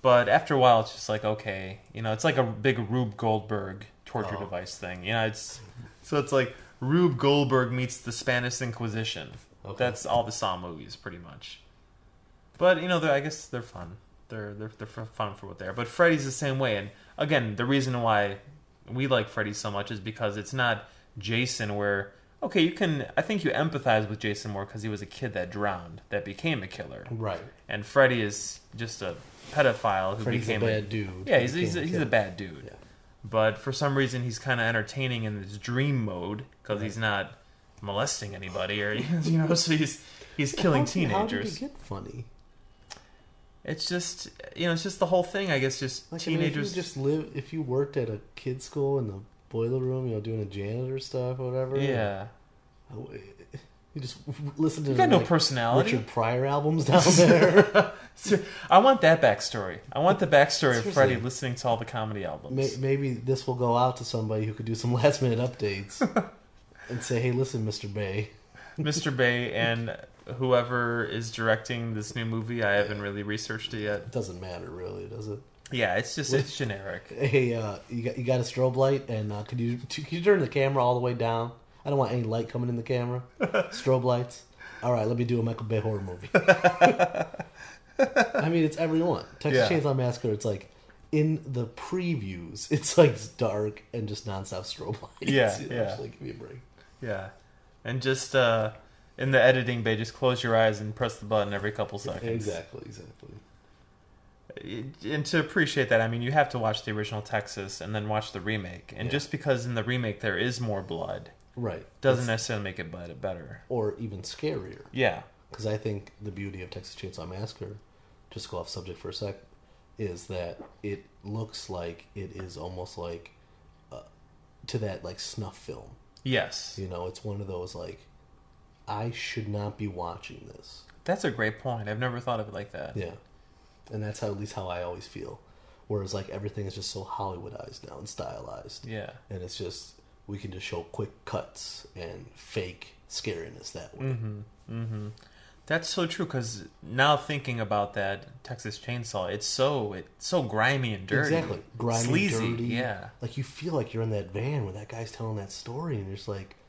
But after a while, it's just like okay, you know, it's like a big Rube Goldberg torture Oh. device thing. You know, it's so it's like Rube Goldberg meets the Spanish Inquisition. Okay. That's all the Saw movies, pretty much. But you know, they're, I guess they're fun. They're they're they're fun for what they are. But Freddy's the same way. And again, the reason why we like Freddy so much is because it's not Jason where. Okay, you can. I think you empathize with Jason more because he was a kid that drowned, that became a killer, Right. and Freddy is just a pedophile who Freddy's a became bad dude. yeah, he's he's, a, he's a bad dude. Yeah. But for some reason, he's kind of entertaining in this dream mode because he's not molesting anybody or you know, so he's he's killing How- How did teenagers. he get funny? It's just you know, it's just the whole thing. I guess just Like, I mean, teenagers. if you just live, if you worked at a kid's school in the boiler room, you know, doing a janitor stuff or whatever. yeah, You just listen to you got no like, personality. Richard Pryor albums down there. I want that backstory. I want the backstory of Seriously. Freddy listening to all the comedy albums. Maybe this will go out to somebody who could do some last minute updates and say, "Hey, listen, Mister Bay, Mr. Bay and whoever is directing this new movie, I haven't really researched it yet. it doesn't matter really, does it? Yeah, it's just it's generic. Hey, uh, you got you got a strobe light, and uh, could you could you turn the camera all the way down? I don't want any light coming in the camera. strobe lights. All right, let me do a Michael Bay horror movie. I mean, it's everyone. Texas Yeah. Chainsaw Massacre. It's like in the previews, it's like dark and just nonstop strobe lights. Yeah, You know, yeah. just like, give me a break. Yeah, and just uh, in the editing bay, just close your eyes and press the button every couple seconds. Exactly, exactly. And to appreciate that, I mean, you have to watch the original Texas and then watch the remake. And Yeah. just because in the remake there is more blood, Right. doesn't necessarily make it better. or even scarier. Yeah, Because I think the beauty of Texas Chainsaw Massacre, just go off subject for a sec, is that it looks like it is almost like uh, to that like snuff film. yes, You know, it's one of those like I should not be watching this. that's a great point. I've never thought of it like that. Yeah. and that's how at least how I always feel. Whereas like everything is just so Hollywoodized now and stylized, Yeah. and it's just we can just show quick cuts and fake scariness that way. Mm-hmm. That's so true because now thinking about that Texas Chainsaw, it's so it's so grimy and dirty, Exactly, grimy, sleazy. dirty. Yeah, like you feel like you're in that van where that guy's telling that story, and you're just like, "Give me-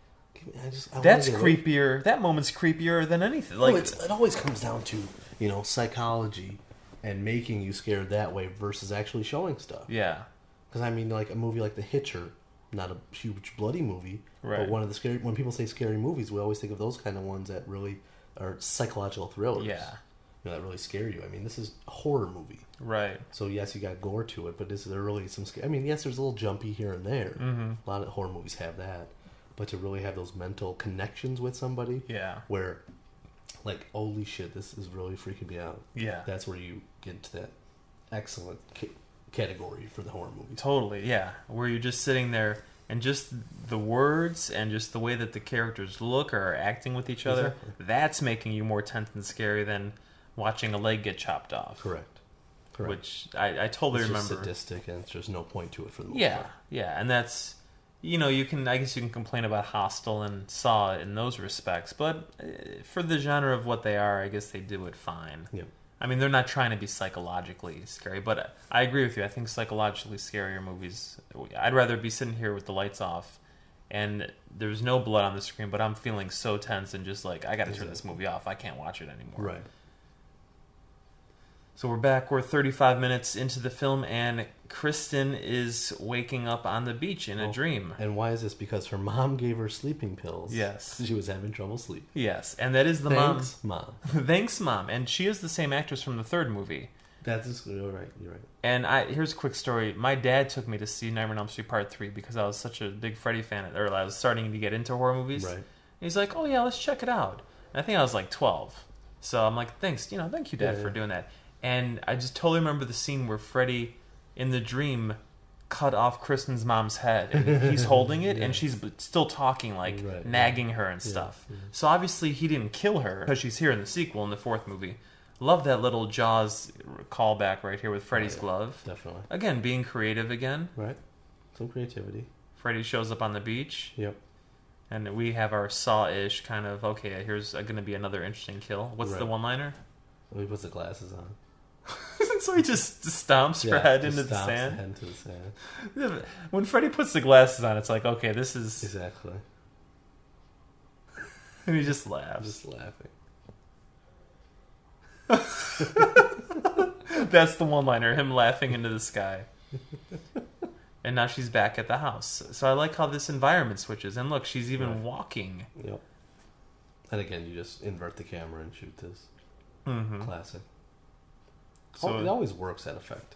I just I that's creepier. That moment's creepier than anything. Like it's, it always comes down to you know psychology and making you scared that way versus actually showing stuff. yeah, Because I mean, like a movie like The Hitcher, not a huge bloody movie, Right. but one of the scary. When people say scary movies, we always think of those kind of ones that really are psychological thrillers. yeah, you know, that really scare you. I mean, this is a horror movie, right. so yes, you got gore to it, but this is there really some? Sca- I mean, yes, there's a little jumpy here and there. Mm-hmm. A lot of horror movies have that, but to really have those mental connections with somebody, Yeah, where like holy shit this is really freaking me out yeah, that's where you get into that excellent ca- category for the horror movie totally. Yeah, where you're just sitting there and just the words and just the way that the characters look or are acting with each other. Exactly. That's making you more tense and scary than watching a leg get chopped off. correct correct Which I, I totally it's just remember. sadistic and there's no point to it for the most Yeah, part. yeah, and that's you know you can I guess you can complain about Hostel and Saw in those respects, but uh, for the genre of what they are, I guess they do it fine. yeah I mean, they're not trying to be psychologically scary, but I agree with you. I think psychologically scarier movies. I'd rather be sitting here with the lights off, and there's no blood on the screen, but I'm feeling so tense and just like I got to turn this movie off. I can't watch it anymore. right So we're back. We're 35 minutes into the film, and Kristen is waking up on the beach in a Oh. dream. and why is this because her mom gave her sleeping pills Yes. she was having trouble sleeping Yes, and that is the thanks mom mom. Thanks, mom. And she is the same actress from the third movie. that's you're right you're right And I here's a quick story. My dad took me to see Nightmare on Elm Street Part Three because I was such a big Freddy fan, or I was starting to get into horror movies. right He's like, "Oh yeah, let's check it out." And I think I was like 12, so I'm like, "Thanks, you know, thank you, Dad, Yeah, for yeah. doing that." And I just totally remember the scene where Freddy, in the dream, cut off Kristen's mom's head, and he's holding it, and she's still talking, like Right, nagging her and stuff. yeah. So obviously he didn't kill her because she's here in the sequel in the fourth movie. Love that little Jaws callback right here with Freddy's oh, yeah. glove. definitely Again, being creative again. right some creativity Freddy shows up on the beach, yep and we have our saw-ish kind of okay. Here's uh, going to be another interesting kill. What's the one-liner? he puts the glasses on so he just stomps her head into the sand. head into the sand When Freddy puts the glasses on, it's like okay, this is, exactly and he just laughs. just laughing That's the one-liner, him laughing into the sky. and now she's back at the house. So I like how this environment switches. And look, she's even Right. walking. Yep. And again, you just invert the camera and shoot this. hmm Classic. So- it always works that effect.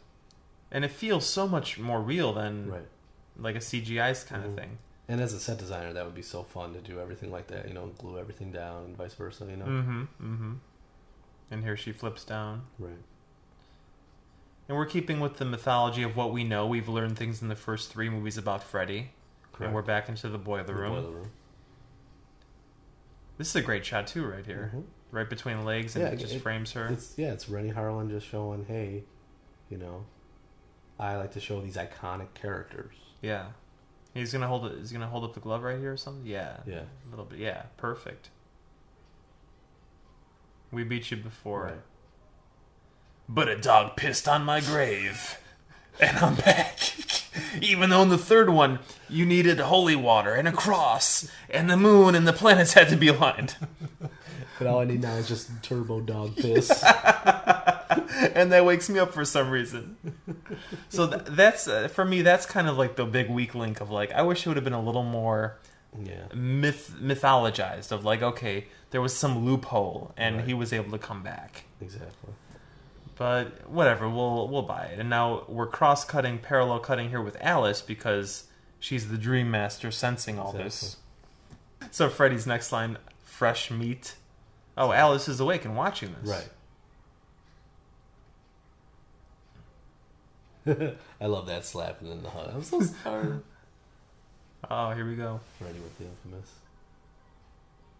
And it feels so much more real than Right. like a CGI kind of Mhm. thing. And as a set designer, that would be so fun to do everything like that. You know, glue everything down and vice versa. You know. Mm-hmm. Mm-hmm. And here she flips down. Right. And we're keeping with the mythology of what we know. We've learned things in the first three movies about Freddy. Correct. And we're back into the boiler room. The room. boiler room. This is a great shot too, right here, Mhm. Right between legs, and Yeah, it just it- frames her. It's yeah, it's Renny Harlin just showing, hey, you know, I like to show these iconic characters. Yeah, he's gonna hold it. He's gonna hold up the glove right here or something. Yeah, Yeah. a little bit. Yeah, perfect. We beat you before, Right. but a dog pissed on my grave, and I'm back. Even though in the third one you needed holy water and a cross, and the moon and the planets had to be aligned. But all I need now is just turbo dog piss. and that wakes me up for some reason. So th- that's uh, for me. That's kind of like the big weak link of like I wish it would have been a little more yeah. myth mythologized. Of like okay, there was some loophole and Right. he was able to come back. Exactly. But whatever, we'll we'll buy it. And now we're cross cutting, parallel cutting here with Alice because she's the dream master, sensing all this. So Freddy's next line: fresh meat. Oh, Alice is awake and watching this. Right. I love that slapping in the hut. I'm so sorry. Oh, here we go. Ready with the infamous.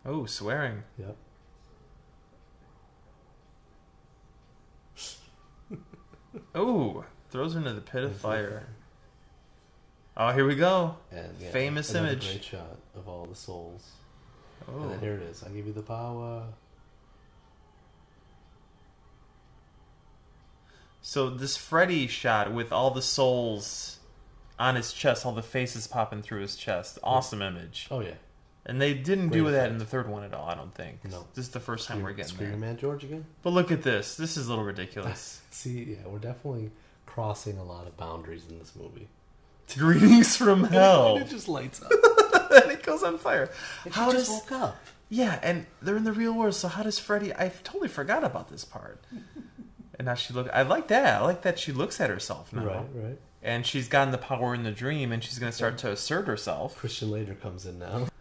Oh, swearing. Yep. oh, throws her into the pit of fire. Oh, here we go. And yeah, Famous image. Great shot of all the souls. Oh. And then here it is. I give you the power. So this Freddy shot with all the souls on his chest, all the faces popping through his chest. Awesome image. Oh yeah. And they didn't do Great that in the third one at all, I don't think. No. This is the first time we're getting Screaming there. Man George again. But look at this. This is a little ridiculous. See, yeah, we're definitely crossing a lot of boundaries in this movie. Greetings from hell. it just lights up. and it goes on fire. And How just does woke up. Yeah, and they're in the real world, so how does Freddy I totally forgot about this part. And now she look I like that. I like that she looks at herself now. Right, right. And she's gotten the power in the dream and she's gonna start to assert herself. Christian Slater comes in now.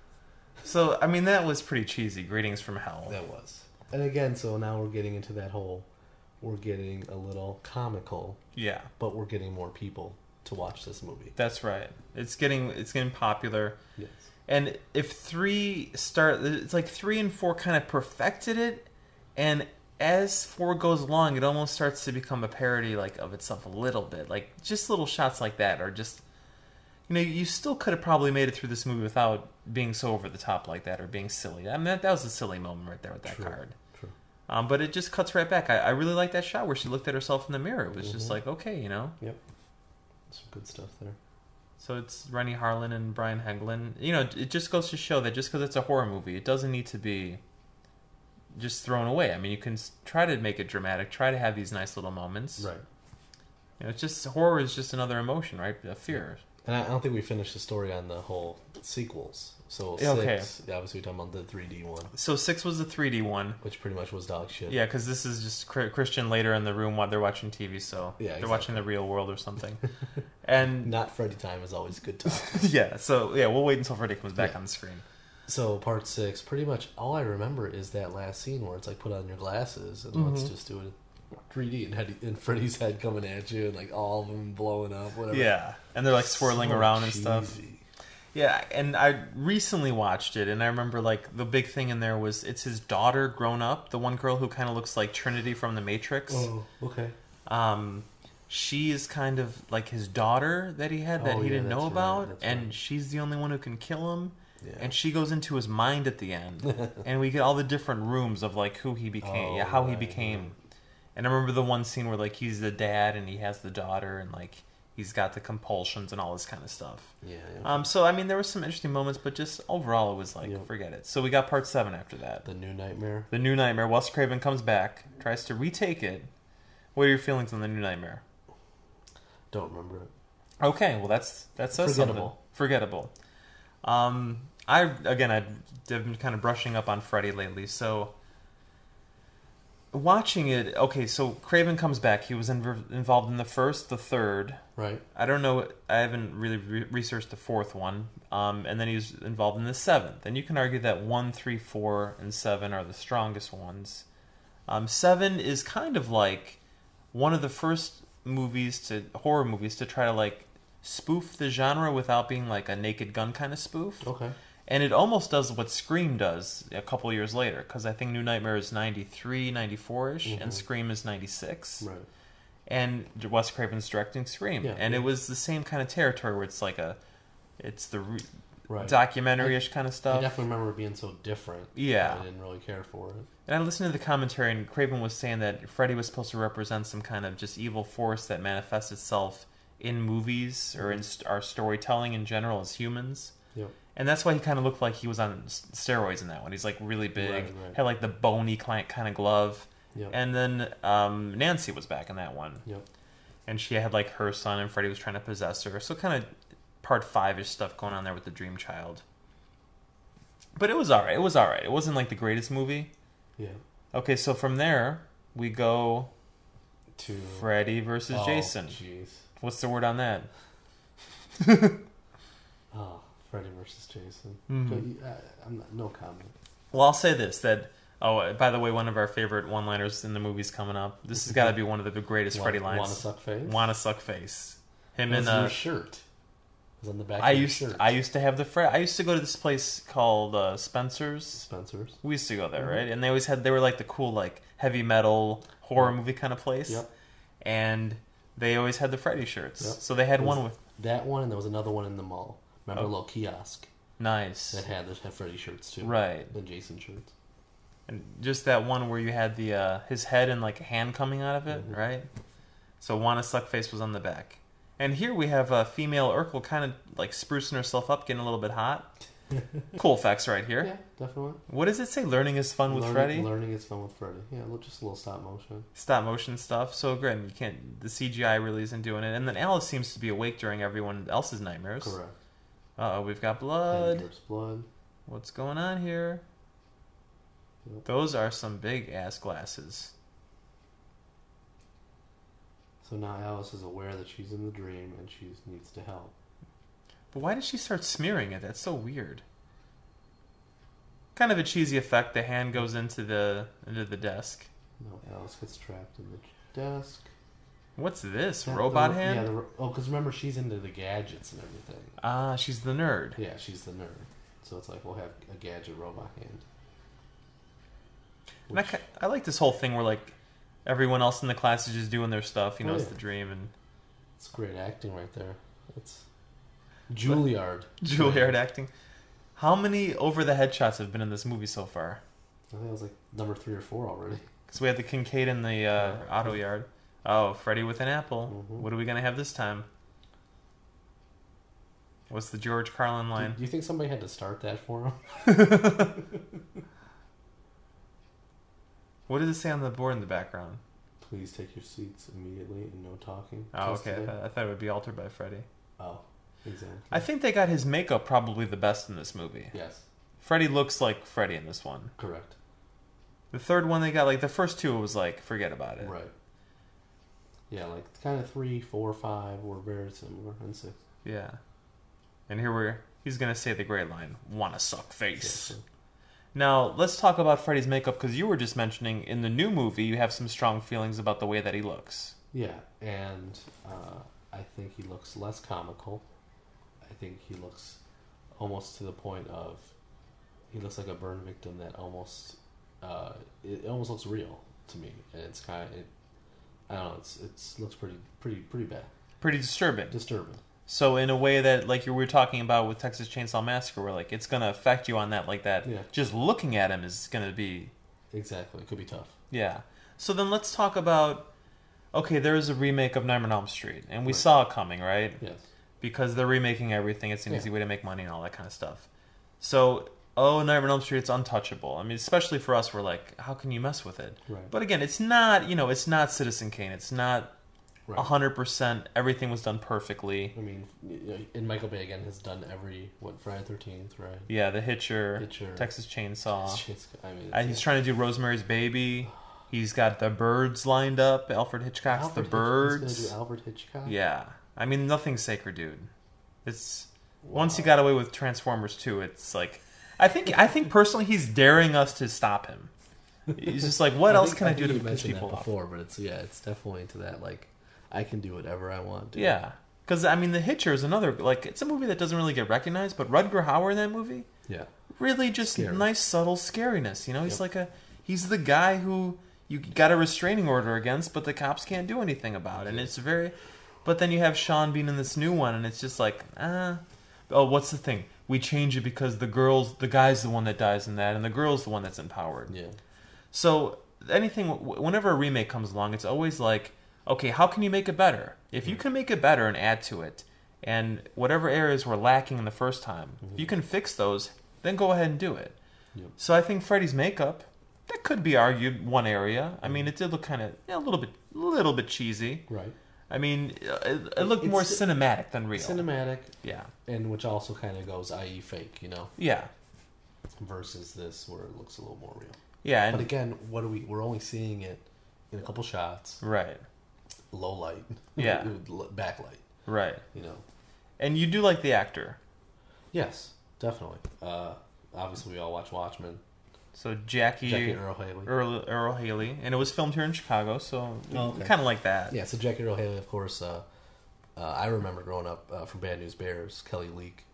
So I mean that was pretty cheesy. Greetings from hell. That was. And again, so now we're getting into that whole. We're getting a little comical, Yeah. but we're getting more people to watch this movie. That's right. It's getting it's getting popular. Yes. And if three start, it's like three and four kind of perfected it, and as four goes along, it almost starts to become a parody like of itself a little bit. Like just little shots like that are just, you know, you still could have probably made it through this movie without being so over the top like that or being silly. I mean, that, that was a silly moment right there with that True. card. True. Um, but it just cuts right back. I, I really like that shot where she looked at herself in the mirror. It was just Mhm. like, okay, you know. Yep. Some good stuff there. So it's Renny Harlin and Brian Helgeland. You know, it just goes to show that just because it's a horror movie, it doesn't need to be just thrown away. I mean, you can try to make it dramatic, try to have these nice little moments. Right. You know, it's just horror is just another emotion, right? A fear. And I don't think we finished the story on the whole sequels. So Yeah, okay. obviously we're talking about the 3D one, So six was the 3D one. which pretty much was dog shit. Yeah, because this is just Christian Slater in the room while they're watching TV, so Yeah, they're watching the real world or something. and Not Freddy time is always good time. yeah, so yeah, we'll wait until Freddy comes back Yeah. on the screen. So part six, pretty much all I remember is that last scene where it's like put on your glasses and let's Mhm. just do it 3D and, and Freddy's head coming at you and like all of them blowing up, whatever. Yeah, and they're like swirling So around and stuff. Yeah, and I recently watched it, and I remember like the big thing in there was it's his daughter grown up, the one girl who kind of looks like Trinity from The Matrix. Oh, okay. Um, she is kind of like his daughter that he had that Oh, he yeah, didn't know right, about, and right. she's the only one who can kill him. Yeah. And she goes into his mind at the end, and we get all the different rooms of like who he became, Oh, yeah, how he became. right. And I remember the one scene where like he's the dad and he has the daughter, and like he's got the compulsions and all this kind of stuff. yeah, yeah. Um, so I mean, there were some interesting moments, but just overall, it was like Yep. forget it. So we got part seven after that. the new nightmare. The new nightmare. Wes Craven comes back, tries to retake it. What are your feelings on the new nightmare? Don't remember it. Okay, well that's that's says something. Forgettable. Forgettable. Um, I again I've been kind of brushing up on Freddy lately, so watching it. Okay, so Craven comes back. He was inv- involved in the first, the third, Right. I don't know. I haven't really re- researched the fourth one. Um, and then he was involved in the seventh. And you can argue that one, three, four, and seven are the strongest ones. Um, seven is kind of like one of the first movies to horror movies to try to like spoof the genre without being like a Naked Gun kind of spoof. Okay. And it almost does what Scream does a couple years later, because I think New Nightmare is 93, 94 ish, and Mhm. Scream is 96 Right. and Wes Craven's directing Scream, Yeah, and yeah. it was the same kind of territory where it's like a, it's the re- Right. documentary-ish kind of stuff. I definitely remember it being so different. Yeah. I didn't really care for it. And I listened to the commentary, and Craven was saying that Freddy was supposed to represent some kind of just evil force that manifests itself in movies or in st- our storytelling in general as humans. Yep. And that's why he kind of looked like he was on steroids in that one. He's like really big, Right, right. had like the bony kind of glove. Yep. And then um, Nancy was back in that one. Yep. and she had like her son and Freddy was trying to possess her. So kind of part five ish stuff going on there with the dream child. But it was alright. It was alright. It wasn't like the greatest movie. Yeah. Okay, so from there we go To Freddy versus Oh, Jason. Jeez. What's the word on that? Oh, Freddy versus Jason. Mhm. But you- I, I'm not, no comment. Well, I'll say this that oh, by the way, one of our favorite one-liners in the movies coming up. This has got to be one of the greatest Freddy lines. Want to suck face? Wanna suck face. Him That's and uh, your shirt. It was on the back I of used shirt. I used to have the Fred. I used to go to this place called uh, Spencer's. Spencer's. We used to go there, Mhm. right? And they always had they were like the cool like heavy metal horror movie kind of place. Yep. And They always had the Freddy shirts, Yep. so they had one with That one, and there was another one in the mall. Remember Oh. a little kiosk nice, that had that had Freddy shirts too, right? And Jason shirts. And just that one where you had the uh, his head and like a hand coming out of it, Mhm. right? So Wanna Suckface was on the back. And here we have a female Urkel kind of like sprucing herself up, getting a little bit hot. cool facts right here. Yeah, definitely. What does it say? Learning is fun with learning, Freddy. Learning is fun with Freddy. Yeah, look, just a little stop motion. Stop motion stuff. So again, you can't. The CGI really isn't doing it. And then Alice seems to be awake during everyone else's nightmares. Correct. Uh oh, we've got blood. blood. What's going on here? Yep. Those are some big ass glasses. So now Alice is aware that she's in the dream and she needs to help. But why did she start smearing it? That's so weird. Kind of a cheesy effect. The hand goes into the into the desk. No, Alice gets trapped in the desk. What's this? That- Robot the, hand? Yeah. The, oh, because remember she's into the gadgets and everything. Ah, she's the nerd. Yeah, she's the nerd. So it's like we'll have a gadget robot hand. And I, ki- I like this whole thing where like everyone else in the class is just doing their stuff. You know, Oh, it's yeah. the dream and It's great acting right there. It's Juilliard. Juilliard acting. How many over the head shots have been in this movie so far? I think it was like number three or four already. Because we had the Kincaid in the uh, auto yard. Oh, Freddy with an apple. Mhm. What are we gonna have this time? What's the George Carlin line? do you think somebody had to start that for him? What does it say on the board in the background? Please take your seats immediately and no talking. Oh, okay. I thought, I thought it would be altered by Freddy. Oh, exactly. I think they got his makeup probably the best in this movie. yes, Freddy looks like Freddy in this one. correct. The third one they got, like the first two, was like, forget about it. Right. Yeah, like kind of three, four, five were very similar, and six. Yeah. And here we're, he's gonna say the great line, wanna suck Yeah, face. so- Now, let's talk about Freddy's makeup because you were just mentioning in the new movie you have some strong feelings about the way that he looks. Yeah, and uh, I think he looks less comical. I think he looks almost to the point of he looks like a burn victim that almost uh, it, it almost looks real to me, and it's kind of it, I don't know. It's it's looks pretty pretty pretty bad, Pretty disturbing. disturbing. So in a way that like you were talking about with Texas Chainsaw Massacre, where like it's gonna affect you on that like that. Yeah. Just looking at him is gonna be Exactly, it could be tough. yeah. So then let's talk about okay, there is a remake of Nightmare on Elm Street, and we Right. saw it coming, right? Yes, Because they're remaking everything. It's an Yeah. easy way to make money and all that kind of stuff. So oh, Nightmare on Elm Street, it's untouchable. I mean, especially for us, we're like, how can you mess with it? right, But again, it's not you know, it's not Citizen Kane. It's not right. hundred percent. Everything was done perfectly. I mean, and Michael Bay again has done every what Friday Thirteenth, right? Yeah, The Hitcher, Hitcher. Texas Chainsaw. I mean, he's trying to do Rosemary's Baby. He's got the birds lined up. Alfred Hitchcock's Alfred The Hitch- Birds. Do Alfred Hitchcock. yeah, I mean nothing's sacred, dude. It's once he got away with Transformers 2, it's like I think I think personally he's daring us to stop him. He's just like, what else think- can I, think do to piss people that off? before? But it's yeah, it's definitely to that like I can do whatever I want. to. Yeah, because I mean, The Hitcher is another like it's a movie that doesn't really get recognized, but Rutger Hauer in that movie yeah, really just Scary. nice subtle scariness. You know, he's Yep. like a he's the guy who you got a restraining order against, but the cops can't do anything about it. And it's very. But then you have Sean Bean in this new one, and it's just like, ah. Oh, what's the thing? We change it because the girls, the guy's the one that dies in that, and the girl's the one that's empowered. yeah, So anything, whenever a remake comes along, it's always like, okay, how can you make it better? If you mm. can make it better and add to it, and whatever areas were lacking in the first time, if you mm-hmm. can fix those, then go ahead and do it. Yep. So I think Freddy's makeup, that could be argued one area. I mm. mean, it did look kind of yeah, a little bit, a little bit cheesy. right. I mean, it, it looked more It's- cinematic than real. Cinematic, yeah, and which also kind of goes i.e. fake, you know, yeah, versus this where it looks a little more real. yeah, But again, what are we? We're only seeing it in a couple shots, right, low light, Yeah. backlight, right. you know. And you do like the actor, Yes, definitely. Uh, obviously, we all watch Watchmen. So Jackie, Jackie Earle Haley. Earle, Earle Haley, and it was filmed here in Chicago, so Oh, okay. kind of like that. Yeah, so Jackie Earle Haley, of course. Uh, uh, I remember growing up uh, from Bad News Bears. Kelly Leak.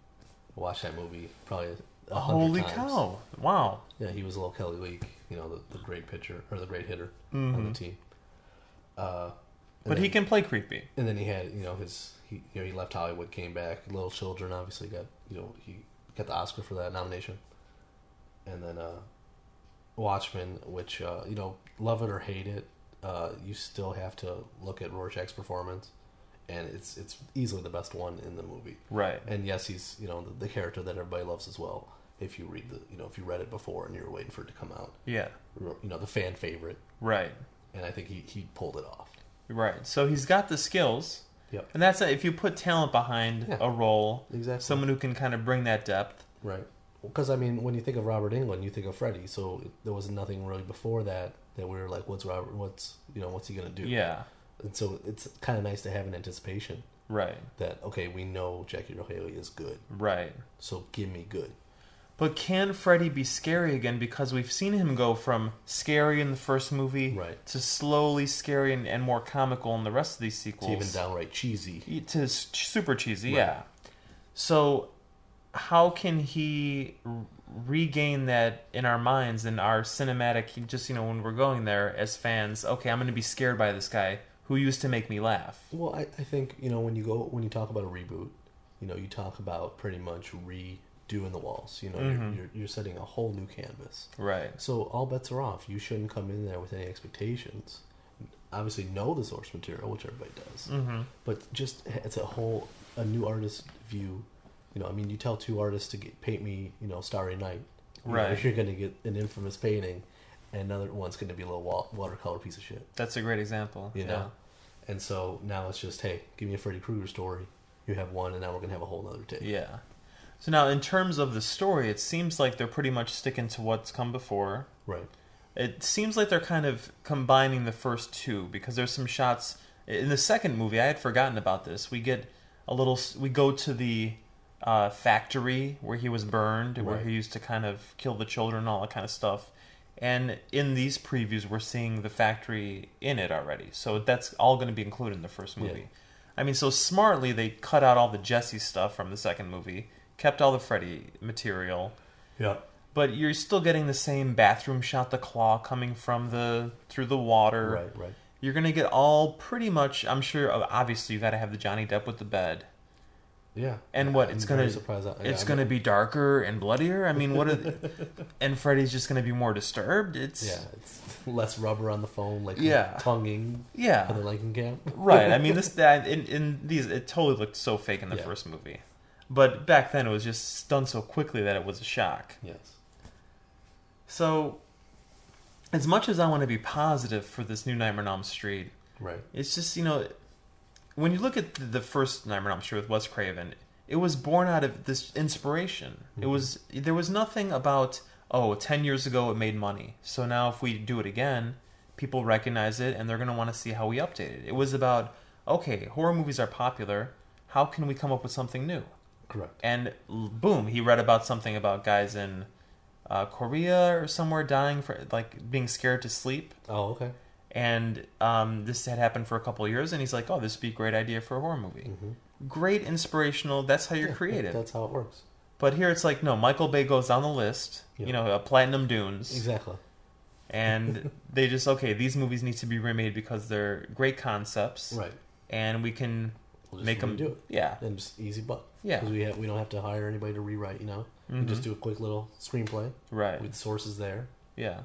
I watched that movie probably a hundred times. Holy cow! Wow. Yeah, he was a little Kelly Leak. You know, the, the great pitcher or the great hitter Mm-hmm. on the team. Uh, But he can play creepy. And then he had, you know, his he you know he left Hollywood, came back. Little Children obviously got you know he got the Oscar for that nomination. And then uh, Watchmen, which uh, you know love it or hate it, uh, you still have to look at Rorschach's performance, and it's it's easily the best one in the movie. Right. And yes, he's you know the, the character that everybody loves as well. If you read the you know if you read it before and you were waiting for it to come out, Yeah. you know the fan favorite, Right. and I think he he pulled it off. Right. So he's got the skills. Yep. And that's it. If you put talent behind Yeah. a role, Exactly. someone who can kind of bring that depth. Right. Because I mean, when you think of Robert Englund, you think of Freddy. So there was nothing really before that that we were like, "What's Robert? What's you know, what's he gonna do?" Yeah. And so it's kind of nice to have an anticipation Right. that okay, we know Jackie Earle Haley is good, Right. so give me good. But can Freddy be scary again? Because we've seen him go from scary in the first movie Right. to slowly scary and, and more comical in the rest of these sequels. To even downright cheesy. to super cheesy, Right. yeah. So, how can he r- regain that in our minds in our cinematic? Just you know, when we're going there as fans, okay, I'm going to be scared by this guy who used to make me laugh. Well, I, I think you know when you go when you talk about a reboot, you know you talk about pretty much redoing the walls. You know, Mhm. you're, you're you're setting a whole new canvas. Right. So all bets are off. You shouldn't come in there with any expectations. Obviously, know the source material, which everybody does, Mm-hmm. but just it's a whole a new artist view. You know, I mean, you tell two artists to get, paint me, you know, Starry Night, you know, Right. you're going to get an infamous painting, and another one's going to be a little wa- watercolor piece of shit. That's a great example. You know, and so now it's just, hey, give me a Freddy Krueger story. You have one, and now we're going to have a whole other take. Yeah. Yeah. So now, in terms of the story, it seems like they're pretty much sticking to what's come before. Right. It seems like they're kind of combining the first two because there's some shots in the second movie. I had forgotten about this. We get a little. We go to the uh, factory where he was burned, where he used to kind of kill the children, all that kind of stuff. And in these previews, we're seeing the factory in it already. So that's all going to be included in the first movie. Yeah. I mean, so smartly they cut out all the Jesse stuff from the second movie, kept all the Freddy material, Yeah. but you're still getting the same bathroom shot, the claw coming from the through the water. Right. Right. You're gonna get all pretty much. I'm sure. Obviously, you got to have the Johnny Depp with the bed. Yeah. And what, I'm it's gonna- that- it's yeah, gonna be darker and bloodier. I mean, what? Are the, and Freddy's just gonna be more disturbed. It's Yeah, it's less rubber on the phone, like Yeah. tonguing yeah. Heather Langenkamp. right. I mean, this that in, in these it totally looked so fake in the Yeah. first movie, but back then it was just done so quickly that it was a shock. Yes. So, as much as I want to be positive for this new Nightmare on Elm Street, Right. it's just you know, when you look at the- first Nightmare on Elm Street with Wes Craven, it was born out of this inspiration. It Mhm. was there was nothing about oh 10 years ago it made money, so now if we do it again, people recognize it and they're going to want to see how we update it. It was about okay, horror movies are popular. How can we come up with something new? Correct. and boom, he read about something about guys in uh, Korea or somewhere dying for like being scared to sleep, Oh, okay. And um, this had happened for a couple of years, and he's like, "Oh, this would be a great idea for a horror movie." Mm-hmm. Great inspirational. That's how you're Yeah, creative. That's how it works. But here it's like, no, Michael Bay goes down the list. You know, uh, Platinum Dunes, Exactly. and they just okay, these movies need to be remade because they're great concepts, Right. and we can We'll make them do it. Yeah, And just easy buck. Yeah. Because we have we don't have to hire anybody to rewrite. You know, we Mhm. just do a quick little screenplay right. with sources there. Yeah.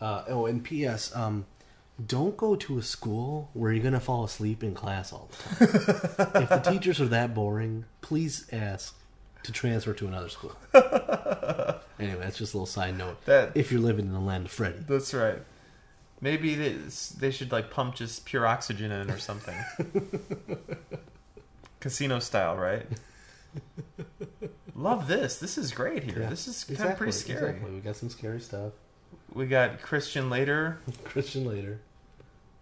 Uh, oh, and P.S. Um, don't go to a school where you're gonna fall asleep in class all the time. if the teachers are that boring, please ask to transfer to another school. anyway, that's just a little side note. That If you're living in the land of Freddy, That's right. Maybe they, they should like pump just pure oxygen in or something. Casino style, right? Love this. This is great here. Yeah, This is kind of pretty scary. Exactly. We got some scary stuff. We got Christian Slater. Christian Slater.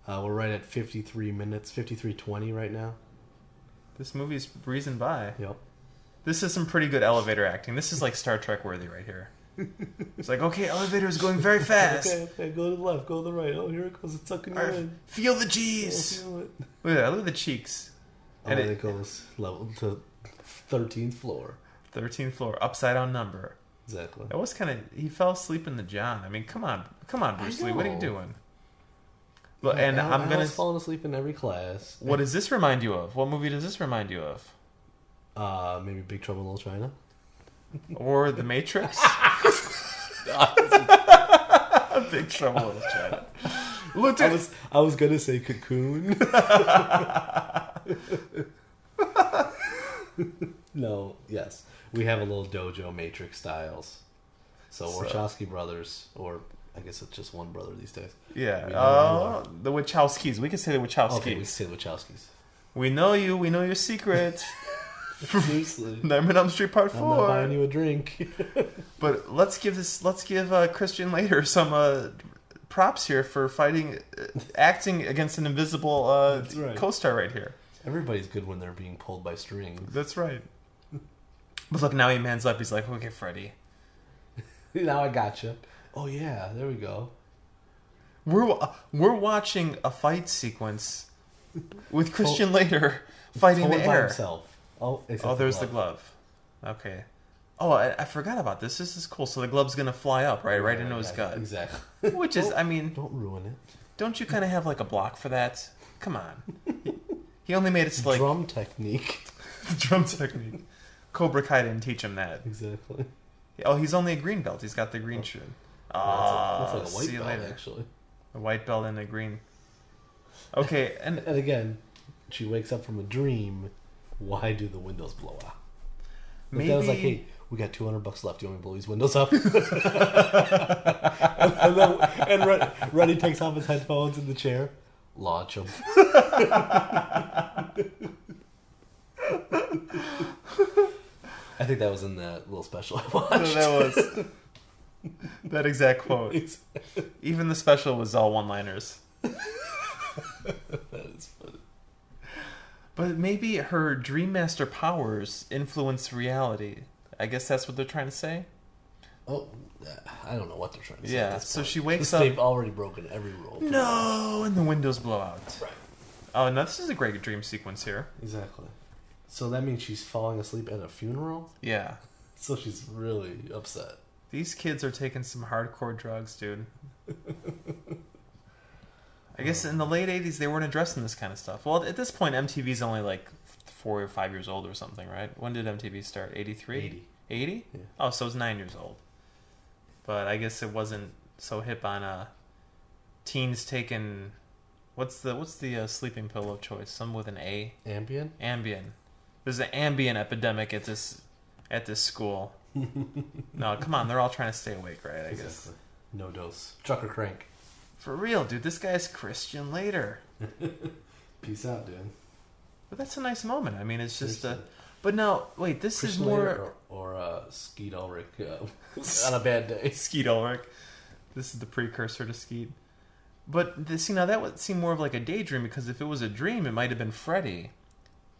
Uh, we're right at 53 minutes, 53.20 right now. This movie's breezing by. Yep. This is some pretty good elevator acting. This is like Star Trek worthy right here. It's like, okay, elevator is going very fast. Okay, okay, go to the left, go to the right. Oh, here it goes. It's sucking you Arf, in. Feel the Oh, G's. feel it. Look at that. Look at the cheeks. Oh, And it goes level to 13th floor. 13th floor, upside down number. Exactly. That was kind of. He fell asleep in the John. I mean, come on, come on, Bruce Lee. What are you doing? Look, and Al- I'm gonna. Falling asleep in every class. What does this remind you of? What movie does this remind you of? Uh, maybe Big Trouble in Little China. Or The Matrix? Big Trouble in Little China. Look, I was I was gonna say Cocoon. no, yes, we have a little dojo Matrix styles. So, So- Wachowski brothers, or I guess it's just one brother these days. Yeah. We know Oh, the Wachowskis. We can say the Wachowskis. Okay, we say the Wachowskis. we know you. We know your secret. Seriously, Nightmare on Elm Street Part Four. I'm not buying you a drink. But let's give this. Let's give uh, Christian Slater some uh, props here for fighting, uh, acting against an invisible uh, right. co-star right here. Everybody's good when they're being pulled by strings. That's right. But look, now he mans up. He's like, "Okay, Freddy, now I gotcha. Oh yeah, there we go. we're uh, we're watching a fight sequence with Christian Slater fighting the air." himself. Oh, Oh, there's the glove. glove. Okay. Oh, I, I forgot about this. This is cool. So the glove's gonna fly up, right, right into his Yeah, gut. Exactly. Which is, oh, I mean, Don't ruin it. don't you kind of have like a block for that? Come on. He only made it to like Drum technique. drum technique. Cobra Kai didn't teach him that. Exactly. Oh, he's only a green belt. He's got the green shirt. Ah, that's like a white see you belt, later. actually. A white belt and a green. Okay, and And again, she wakes up from a dream. Why do the windows blow out? But maybe that was like, hey, we got 200 bucks left. Do you want me to blow these windows up? and then, and Reddy takes off his headphones in the chair. Launch them. I think that was in that little special I watched. that was that exact quote. Even the special was all one-liners. that is funny. But maybe her Dream Master powers influence reality. I guess that's what they're trying to say. Oh, uh, I don't know what they're trying to say. Yeah, so she wakes Because up- They've already broken every rule. No, and the windows blow out. Right. Oh, no, this is a great dream sequence here. Exactly. So that means she's falling asleep at a funeral? Yeah. So she's really upset. These kids are taking some hardcore drugs, dude. I guess in the late 80s, they weren't addressing this kind of stuff. Well, at this point, MTV's only like four or five years old or something, right? When did MTV start? 83? 80. 80? Yeah. Oh, so it's nine years old. But I guess it wasn't so hip on uh, teens taking. What's the what's the uh, sleeping pill of choice? Some with an A. Ambien? Ambien. There's an Ambien epidemic at this at this school. no, come on, they're all trying to stay awake, right? I guess. NoDoz. Truck or crank. For real, dude, this guy's Christian Slater. Peace out, dude. But that's a nice moment. I mean, it's just a. But no, wait, this Christian is more. Or, or uh, Skeet Ulrich uh, on a bad day. Skeet Ulrich. This is the precursor to Skeet. But this, you know, that would seem more of like a daydream because if it was a dream, it might have been Freddy,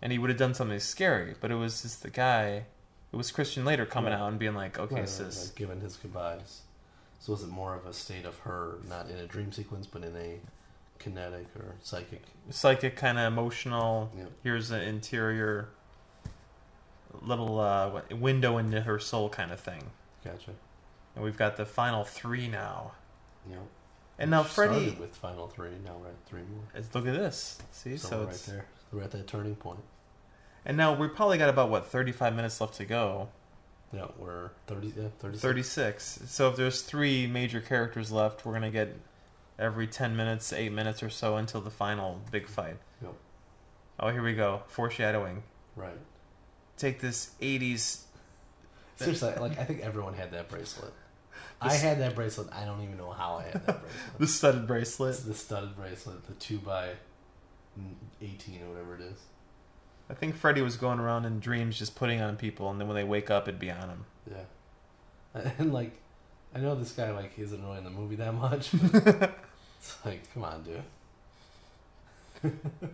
and he would have done something scary. But it was just the guy. It was Christian Slater coming Right. out and being like, "Okay, Right, sis, right, given his goodbyes. So was it more of a state of her, not in a dream sequence, but in a kinetic or psychic? psychic, kind of emotional. Yep. Here's an interior little uh, window into her soul kind of thing." Gotcha. And we've got the final three now. Yep. And now Freddy. with final three. Now we're at three more. Look at this. See, So, so, right there. We're at that turning point. And now we probably got about what 35 minutes left to go. Yeah, we're thirty. Yeah, thirty. 36. So if there's three major characters left, we're gonna get every 10 minutes, 8 minutes or so until the final big fight. Yep. Oh, here we go. Foreshadowing. Right. Take this 80s. Seriously, like I think everyone had that bracelet. I had that bracelet. I don't even know how I had that bracelet. The studded It's bracelet. the studded bracelet, the two by eighteen or whatever it is. I think Freddy was going around in dreams just putting on people, and then when they wake up, it'd be on them. Yeah. And like, I know this guy like isn't really in the movie that much. But it's like, come on, dude.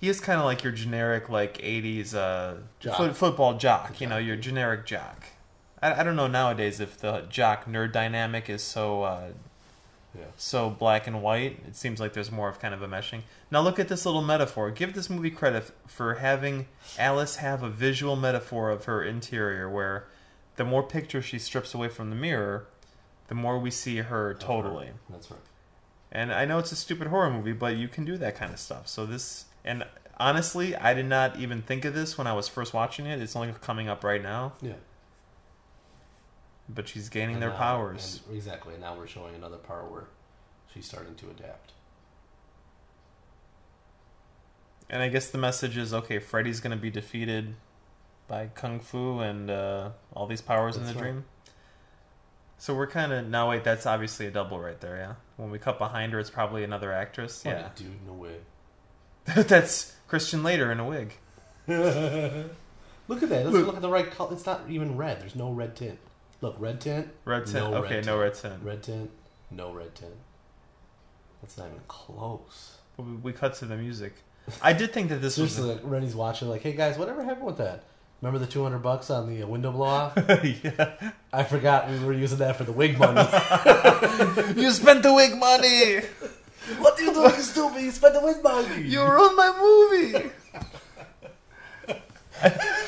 He is kind of like your generic, like, 80s uh, foot, football jock. You know, your generic jock. I, I don't know nowadays if the jock nerd dynamic is so uh, Yeah. so black and white. It seems like there's more of kind of a meshing. Now look at this little metaphor. Give this movie credit for having Alice have a visual metaphor of her interior, where the more pictures she strips away from the mirror, the more we see her totally. That's right. And I know it's a stupid horror movie, but you can do that kind of stuff. So this, and honestly, I did not even think of this when I was first watching it. It's only coming up right now, Yeah. But she's gaining And their now- powers. and- exactly. Now we're showing another part where she's starting to adapt. And I guess the message is okay. Freddy's going to be defeated by kung fu and uh, all these powers in the right. dream. So we're kind of now. Wait, that's obviously a double right there. Yeah. When we cut behind her, it's probably another actress. Funny Yeah. dude in a wig. that's Christian Slater in a wig. Look at that. Let's look at the right color. It's not even red. There's no red tint. Look, red tint. Red tint. No okay, red no red tint. Red tint. No red tint. That's not even close. We, we cut to the music. I did think that this was. Like Renny's watching, like, hey guys, whatever happened with that? Remember the 200 bucks on the uh, window blow off? yeah. I forgot we were using that for the wig money. You spent the wig money. what are you doing, stupid? You spent the wig money. You ruined my movie.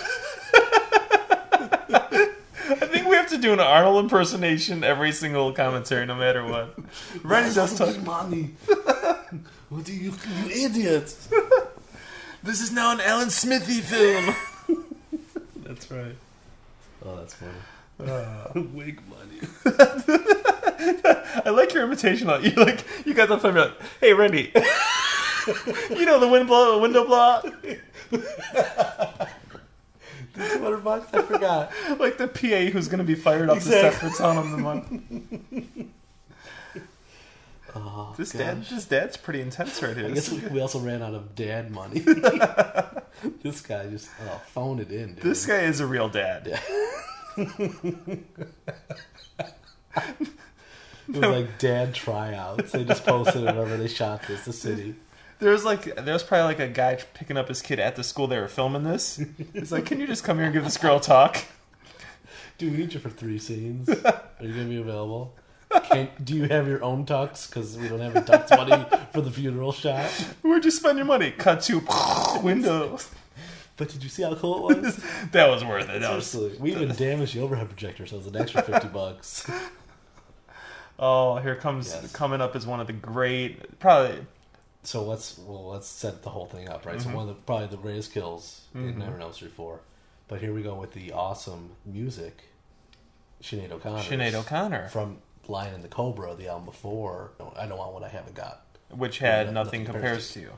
I think we have to do an Arnold impersonation every single commentary, no matter what. Renny does talk. Wig money. what do you, you idiots? This is now an Alan Smithee film. That's right. Oh, that's funny. Ah. wig money. I like your imitation. of- You like you got the phone. Like, hey, Randy. you know the wind blow, window blow, 200 bucks? I forgot. like the PA who's going to be fired up Exactly. the step for telling him the money. Oh, This gosh. dad, this dad's pretty intense right here. I guess we, we also ran out of dad money. this guy just oh, phoned it in, dude. This guy is a real dad. It was like dad tryouts. They just posted it whenever they shot this, the city. There's like there's probably like a guy picking up his kid at the school they were filming this. He's like, "Can you just come here and give this girl a talk?" Dude, we need you for three scenes. Are you gonna be available? Can, do you have your own tux? Because we don't have your tux money for the funeral shot. Where'd you spend your money? Cut to window. But did you see how cool it was? That was worth it. That was. We even damaged the overhead projector, so it was an extra fifty bucks. Oh, here comes Yes. coming up is one of the great, probably So let's well let's set the whole thing up, right? Mm-hmm. So one of the probably the greatest kills in Nightmare on Elm Street four. But here we go with the awesome music. Sinead O'Connor. Sinead O'Connor, from Lion and the Cobra, the album before. I don't want what I haven't got. which had nothing, nothing compares compares to you.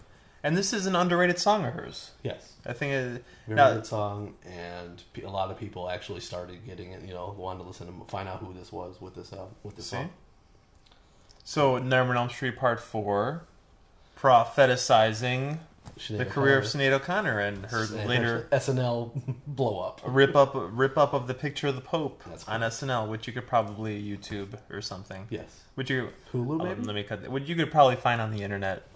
And this is an underrated song of hers. Yes, I think it, very now, good song, and a lot of people actually started getting it. You know, wanted to listen to find out who this was with this uh, with this See? song. so Nightmare on Elm Street Part Four, propheticizing Sinead the career of. Sinead O'Connor and her And later SNL blow up. rip up rip up of the picture of the Pope on. SNL, which you could probably YouTube or something. Yes, Which you Hulu maybe. let me cut. that. Which you could probably find on the internet.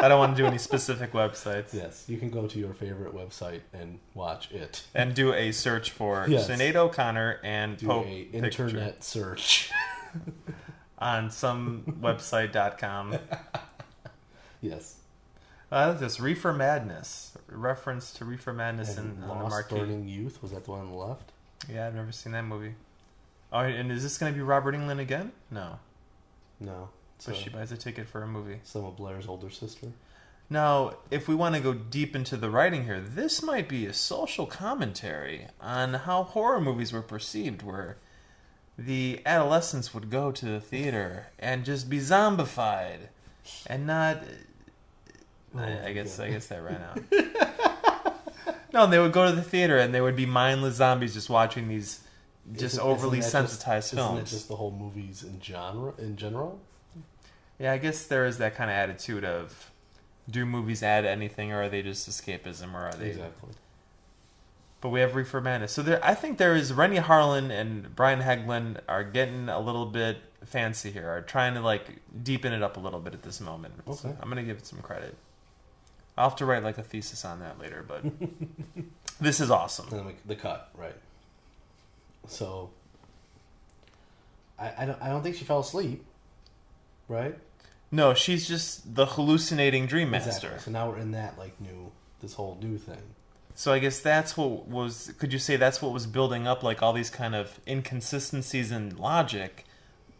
I don't want to do any specific websites. Yes, you can go to your favorite website and watch it. And do a search for Yes. Sinead O'Connor and Do Pope picture internet search. on some website.com. yes, Uh, this Reefer Madness reference to Reefer Madness and in, on the marquee. Burning Youth was that the one on the left? Yeah, I've never seen that movie. Oh, and is this going to be Robert Englund again? No. No, So So- she buys a ticket for a movie. some of Blair's older sister. Now, if we want to go deep into the writing here, this might be a social commentary on how horror movies were perceived, where the adolescents would go to the theater and just be zombified, and not. Oh, I, I guess I guess that ran out. no, they would go to the theater and they would be mindless zombies just watching these just Isn't- overly isn't that just- sensitized Isn't it films. just the whole movies in genre in general? Yeah, I guess there is that kind of attitude of do movies add anything or are they just escapism or are they Exactly. But we have Reefer Madness. So there I think there is Renny Harlin and Brian Helgeland are getting a little bit fancy here, are trying to like deepen it up a little bit at this moment. So I'm gonna give it some credit. I'll have to write like a thesis on that later, but this is awesome. And then we, the cut, right? So, I I don't I don't think she fell asleep, right? No, she's just the hallucinating dream master. Exactly. So now we're in that like new this whole new thing. So I guess that's what was. Could you say that's what was building up, like all these kind of inconsistencies in logic,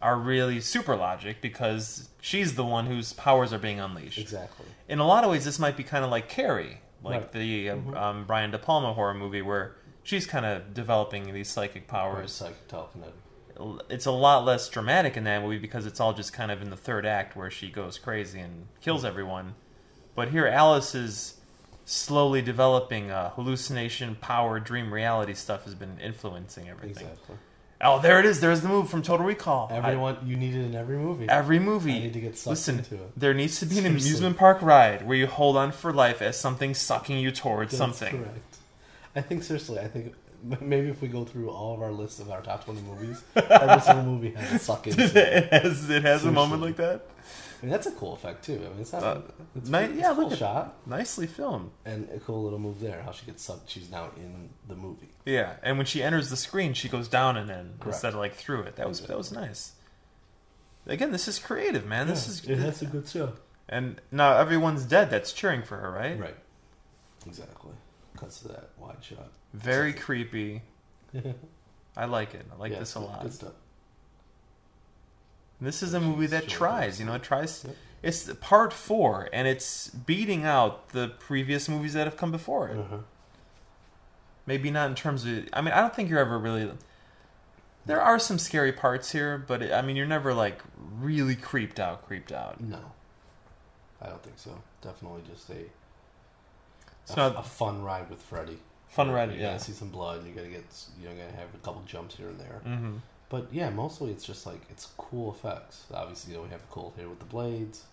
are really super logic because she's the one whose powers are being unleashed. Exactly. In a lot of ways, this might be kind of like Carrie, like Right. the uh, Mhm. um, Brian De Palma horror movie where she's kind of developing these psychic powers. psychic telekinetic. It's a lot less dramatic in that movie because it's all just kind of in the third act where she goes crazy and kills everyone. But here, Alice is slowly developing uh, hallucination, power, dream reality stuff has been influencing everything. Exactly. Oh, there it is. There's the move from Total Recall. I- Everyone, you need it in every movie. every movie. I need to get sucked Listen, into it. there needs to be an Seriously. amusement park ride where you hold on for life as something sucking you towards That's something. Correct. I think seriously, I think maybe if we go through all of our list of our top twenty movies, every single movie has a suck into. it. it has, it has a moment like that. I mean, that's a cool effect too. I mean, it's not. Uh, it's, ni- it's yeah, a cool look at- shot Nicely filmed. and a cool little move there. How she gets sucked. She's now in the movie. Yeah, and when she enters the screen, she goes down and in Correct. instead of like through it. That was that was nice. Again, this is creative, man. This is it has a good show. and now everyone's dead. That's cheering for her, right? Right. Exactly. Cuts to that wide shot. Very creepy. I like it. I like Yeah, this a lot. Good stuff. This is a movie that tries. You know, it tries. Yep. It's part four, and it's beating out the previous movies that have come before it. Uh-huh. Maybe not in terms of. I mean, I don't think you're ever really. There are some scary parts here, but it, I mean, you're never like really creeped out. Creeped out. No, I don't think so. Definitely just a It's a, not- a fun ride with Freddy. Fun You ride, gotta yeah. see some blood. You gotta get. You're gonna have a couple jumps here and there. Mm-hmm. But yeah, mostly it's just like it's cool effects. Obviously, you know we have a cool here with the blades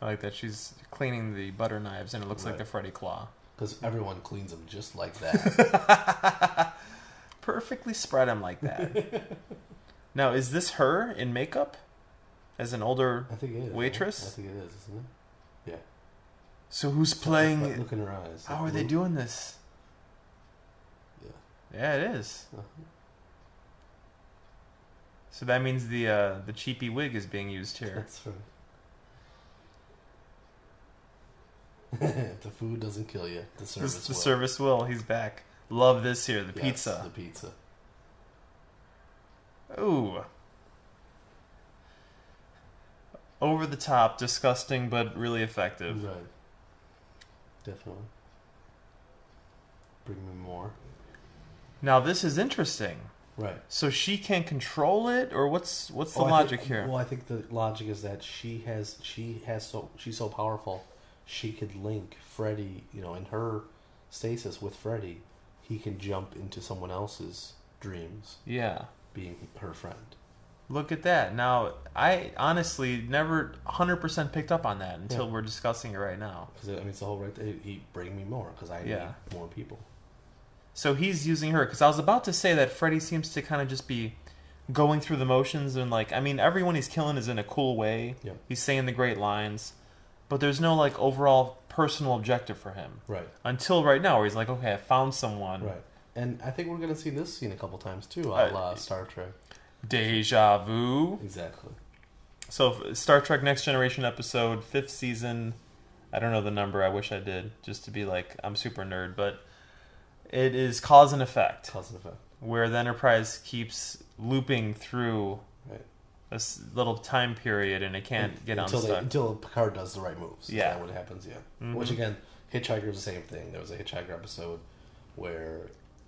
I like that she's cleaning the butter knives, and it looks like Right. the Freddy claw. because everyone cleans them just like that. Perfectly spread them like that. now, is this her in makeup as an older? I think it is. Waitress? I think it is, isn't it? Yeah. So who's playing? look in her eyes. How are they doing this? Yeah. Yeah, it is. Uh-huh. So that means the uh, the cheapy wig is being used here. That's right. if the food doesn't kill you, the service This, the will. service will. He's back. Love this here. The Yes, pizza. The pizza. Ooh. Over the top, disgusting, but really effective. Right. Definitely. Bring me more. Now this is interesting. Right. So she can't control it, or what's what's the oh, Well, logic think- here? Well, I think the logic is that she has she has so she's so powerful, she could link Freddy, you know, in her stasis with Freddy, he can jump into someone else's dreams, yeah. being her friend. Look at that. Now, I honestly never 100% picked up on that until Yeah. we're discussing it right now. Because I mean, it's the whole right. He bring me more because I Yeah. need more people. So he's using her because I was about to say that Freddy seems to kind of just be going through the motions and like I mean everyone he's killing is in a cool way. Yeah. He's saying the great lines, but there's no like overall personal objective for him Right. until right now where he's like, okay, I found someone. Right. And I think we're gonna see this scene a couple times too, a Uh, Star Trek. Deja vu. Exactly. So Star Trek Next Generation episode, fifth season. I don't know the number. I wish I did, just to be like I'm super nerd. But it is cause and effect, Cause and effect. where the Enterprise keeps looping through Right. this little time period, and it can't get until they, unstuck. until Picard does the right moves. Yeah. Is that what happens? Yeah. Mhm. Which again, Hitchhiker's the same thing. There was a Hitchhiker episode where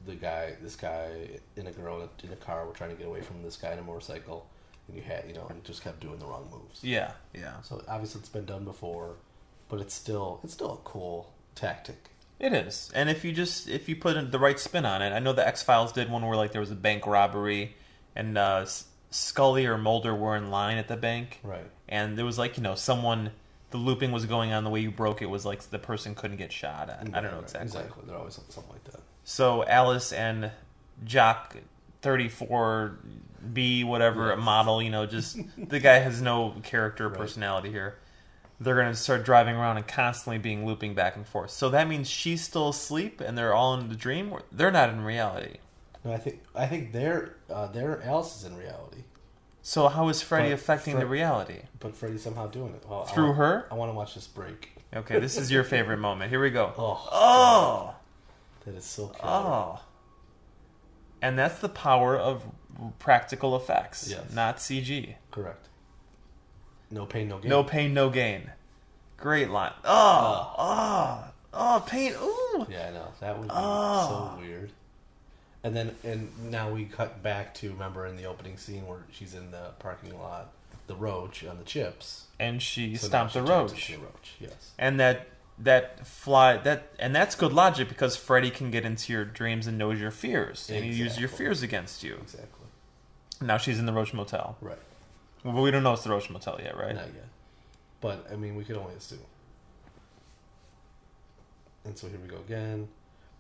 the guy, this guy, and a girl in a, in a car were trying to get away from this guy in a motorcycle, and you had, you know, and just kept doing the wrong moves. yeah, yeah, So obviously it's been done before, but it's still it's still a cool tactic. It is. And if you just if you put in the right spin on it, I know the X Files did one where like there was a bank robbery, and uh, Scully or Mulder were in line at the bank, Right. and there was like you know someone the looping was going on the way you broke it was like the person couldn't get shot I, I don't know exactly. Exactly. They're always something like that. so alice and jock 34b whatever Yes. model you know just the guy has no character or Right. personality here they're going to start driving around and constantly being looping back and forth so that means she's still asleep and they're all in the dream they're not in reality No, I think I think their uh, their Alice is in reality, so how is freddy But affecting the reality but Freddy's somehow doing it Well, I through want- her I want to watch this break. okay this is your favorite moment here we go Oh, oh that is so killer. Oh. And that's the power of practical effects, Yes. not CG. Correct. No pain, no gain. No pain, no gain. Great line. Oh, oh, oh, oh pain. Ooh. Yeah, I know that would be Oh. so weird. And then, and now we cut back to remember in the opening scene where she's in the parking lot, the roach on the chips. And she So now stomped she the turns roach. into a roach. Yes. and that that fly that and that's good logic because Freddy can get into your dreams and knows your fears and he uses your Exactly. fears against you. Exactly. Now she's in the Roach Motel, Right. But we don't know it's the Roach Motel yet, right? Not yet. But I mean, we could only assume. And so here we go again,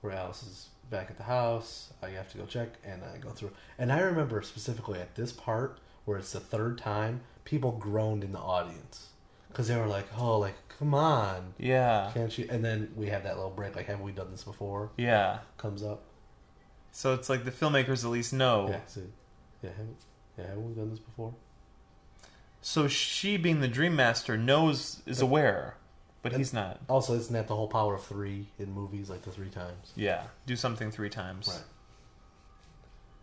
where Alice is back at the house. I have to go check, and I go through. And I remember specifically at this part where it's the third time, people groaned in the audience because they were like, "Oh, like come on, Yeah, can't you?" And then we have that little break, like, "Haven't we done this before?" yeah. Comes up. So it's like the filmmakers at least know. Yeah. So, yeah. Haven't, yeah. Haven't we done this before? So she, being the Dream Master, knows is aware, but he's not. Also, isn't that the whole power of three in movies, like the three times? Yeah, do something three times, Right.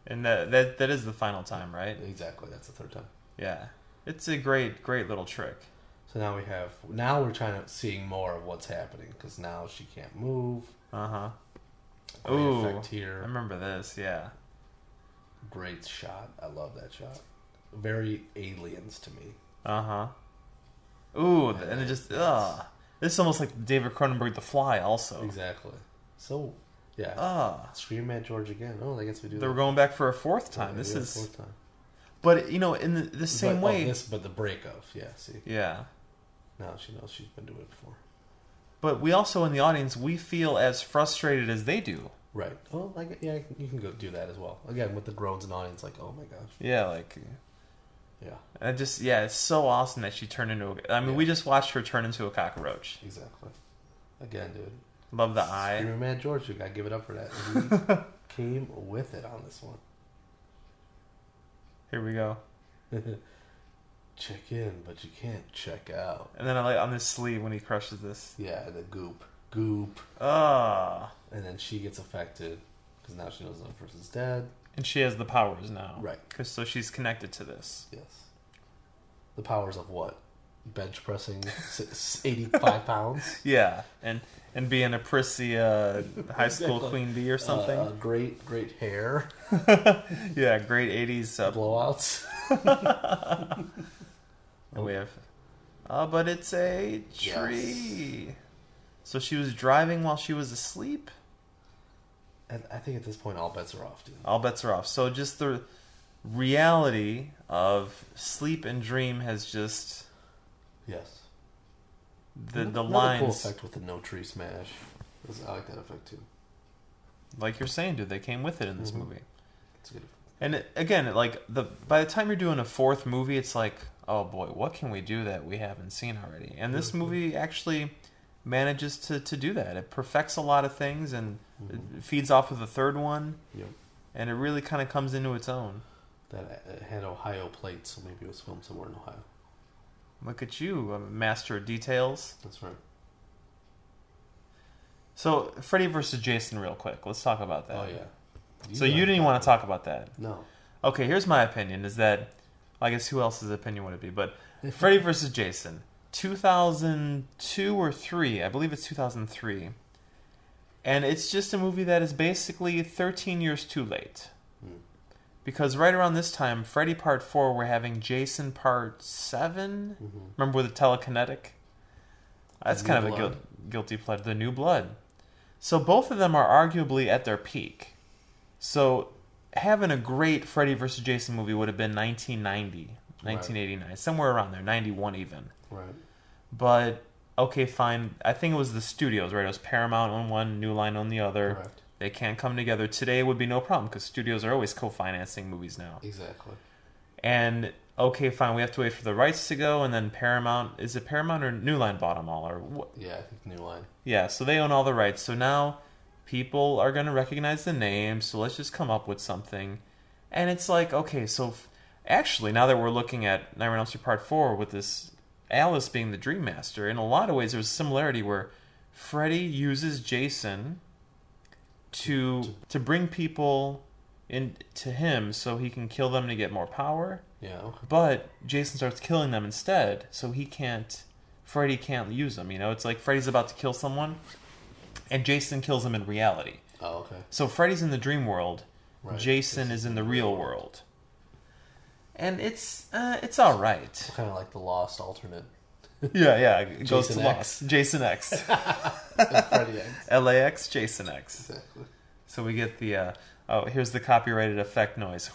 and that that that is the final time, right? Exactly. That's the third time. Yeah, it's a great great little trick. So now we have now we're trying to seeing more of what's happening because now she can't move. Uh huh. Ooh, effect I here. remember this. Yeah. Great shot. I love that shot. Very aliens to me. Uh huh. Ooh, and it just ugh. This is almost like David Cronenberg, The Fly, also. Exactly. So yeah. Ugh. Screaming Mad George again. Oh, I guess we do. They were that. going back for a fourth Yeah, time. This yeah, is, fourth time. but you know, in the, the same But- oh, way. this, but the break of yeah. See, Yeah. now she knows she's been doing it before. But we also, in the audience, we feel as frustrated as they do. Right. Oh, like yeah, you can go do that as well. Again, with the groans in the audience, like oh my gosh. Yeah, like Yeah. I just yeah, it's so awesome that she turned into. A, I mean, Yeah. we just watched her turn into a cockroach. Exactly. Again, dude. Love the eye. Screaming Mad George, you gotta give it up for that. He came with it on this one. Here we go. check in, but you can't check out. And then I like on his sleeve when he crushes this. Yeah, the goop, goop, Ah. and then she gets affected because now she knows the person's dead. And she has the powers now. Right. Cause, so she's connected to this. Yes. The powers of what? Bench pressing s- eighty-five pounds. Yeah, and and being a prissy uh, high school Exactly. queen bee or something. Uh, great, great hair. yeah, great '80s. Uh, Blowouts. and we have, uh, but it's a tree. So she was driving while she was asleep. I think at this point, all bets are off, dude. All bets are off. So just the reality of sleep and dream has just Yes. the the Another lines. cool effect with the no tree smash. I like that effect too. like you're saying, dude, they came with it in this Mhm. movie. It's good. And it, again, like the by the time you're doing a fourth movie, it's like, oh boy, what can we do that we haven't seen already? And this Mhm. movie actually manages to, to do that. It perfects a lot of things and Mhm. it feeds off of the third one, Yep. and it really kind of comes into its own. That uh, had Ohio plates, so maybe it was filmed somewhere in Ohio. Look at you, a master of details. That's right. So, Freddy versus Jason, real quick. Let's talk about that. Oh yeah. So you didn't even want to talk about that. No. Okay, here's my opinion: is that I guess who else's opinion would it be? But Freddy versus Jason, 2002 or three, I believe it's 2003, and it's just a movie that is basically 13 years too late. Hmm. Because right around this time, Freddy Part Four, we're having Jason Part 7 Mhm. Remember with the telekinetic? That's The kind of a Blood. guil- guilty pleasure. The New Blood. So both of them are arguably at their peak. So having a great Freddy vs. Jason movie would have been 1990, 1989, somewhere around there, 91 even. Right. But okay, fine. I think it was the studios, right? It was Paramount on one, New Line on the other. Correct. They can't come together. Today would be no problem because studios are always co-financing movies now. Exactly. And okay, fine, we have to wait for the rights to go, and then Paramount is it Paramount or New Line bought them all, or what? Yeah, I think New Line. Yeah, so they own all the rights. So now people are going to recognize the name. So let's just come up with something. And it's like, okay, so f- actually, now that we're looking at Nightmare on Elm Street Part Four with this Alice being the Dream Master, in a lot of ways, there's a similarity where Freddy uses Jason to to bring people into him so he can kill them to get more power. Yeah. But Jason starts killing them instead, so he can't. Freddy can't use them. You know, it's like Freddy's about to kill someone, and Jason kills him in reality. Oh, okay. So Freddy's in the dream world, Right. Jason is in the real world, and it's uh, it's all right. Kind of like the lost alternate. Yeah, yeah. It goes Jason to X. Lost. Jason X, Freddy X. LAX, Jason X. Exactly. So we get the uh, oh, here's the copyrighted effect noise.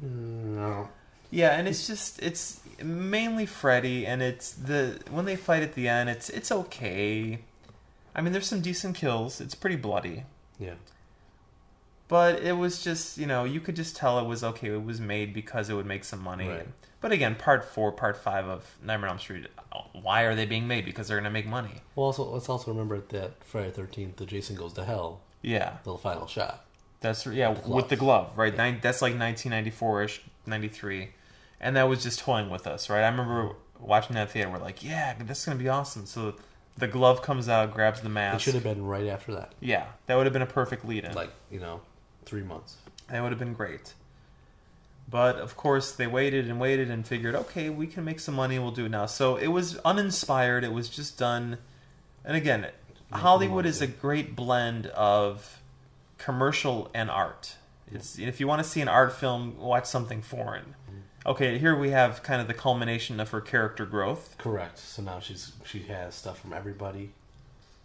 No. Yeah, and it's just it's mainly Freddy, and it's the when they fight at the end, it's it's okay. I mean, there's some decent kills. It's pretty bloody, Yeah. But it was just you know you could just tell it was okay. It was made because it would make some money. Right. But again, part four, part five of Nightmare on Elm Street. Uh, why are they being made? Because they're gonna make money. Well, also let's also remember that Friday Thirteenth, the Jason Goes to Hell, Yeah, the final shot. that's yeah glove. with the glove, right? Nine, that's like 1994 ish, 93, and that was just toying with us, right? I remember watching that theater. We're like, yeah, this is gonna be awesome. So the glove comes out, grabs the mask It should have been right after that, Yeah, that would have been a perfect lead in. like you know, three months. that would have been great. But of course, they waited and waited and figured, okay, we can make some money. We'll do it now. So it was uninspired. It was just done. And again, Hollywood is a great blend of commercial and art. It's if you want to see an art film, watch something foreign. Mm-hmm. Okay, here we have kind of the culmination of her character growth. Correct. So now she's she has stuff from everybody.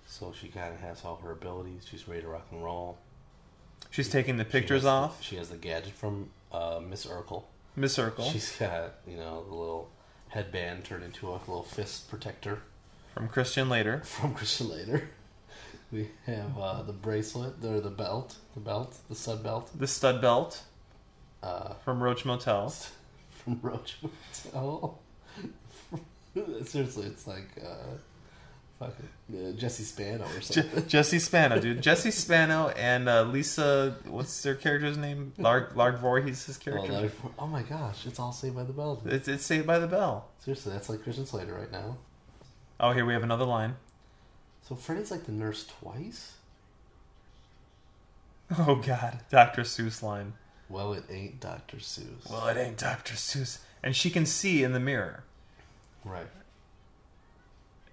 So she kind of has all her abilities. She's ready to rock and roll. She's taking the She pictures has the- off. she has the gadget from uh, Miss Urkel. Miss Circle She's got you know the little headband turned into a little fist protector from Christian Slater. from Christian Slater. We have uh, the bracelet, or the belt, the belt, the stud belt The stud belt uh, from Roach Motel. from Roach Motel. Seriously, it's like uh, uh, Jessie Spano or Je- Jessie Spano, dude. Jessie Spano and uh, Lisa, what's their character's name? Larg Larg Voorhees, his oh, character. oh my gosh, it's all Saved by the Bell. dude. it's, it's Saved by the Bell. Seriously, that's like Christian Slater right now. Oh, here we have another line. So Freddy's like the nurse twice? Oh God, Dr. Seuss line. Well, it ain't Dr. Seuss. Well, it ain't Dr. Seuss, and she can see in the mirror. right.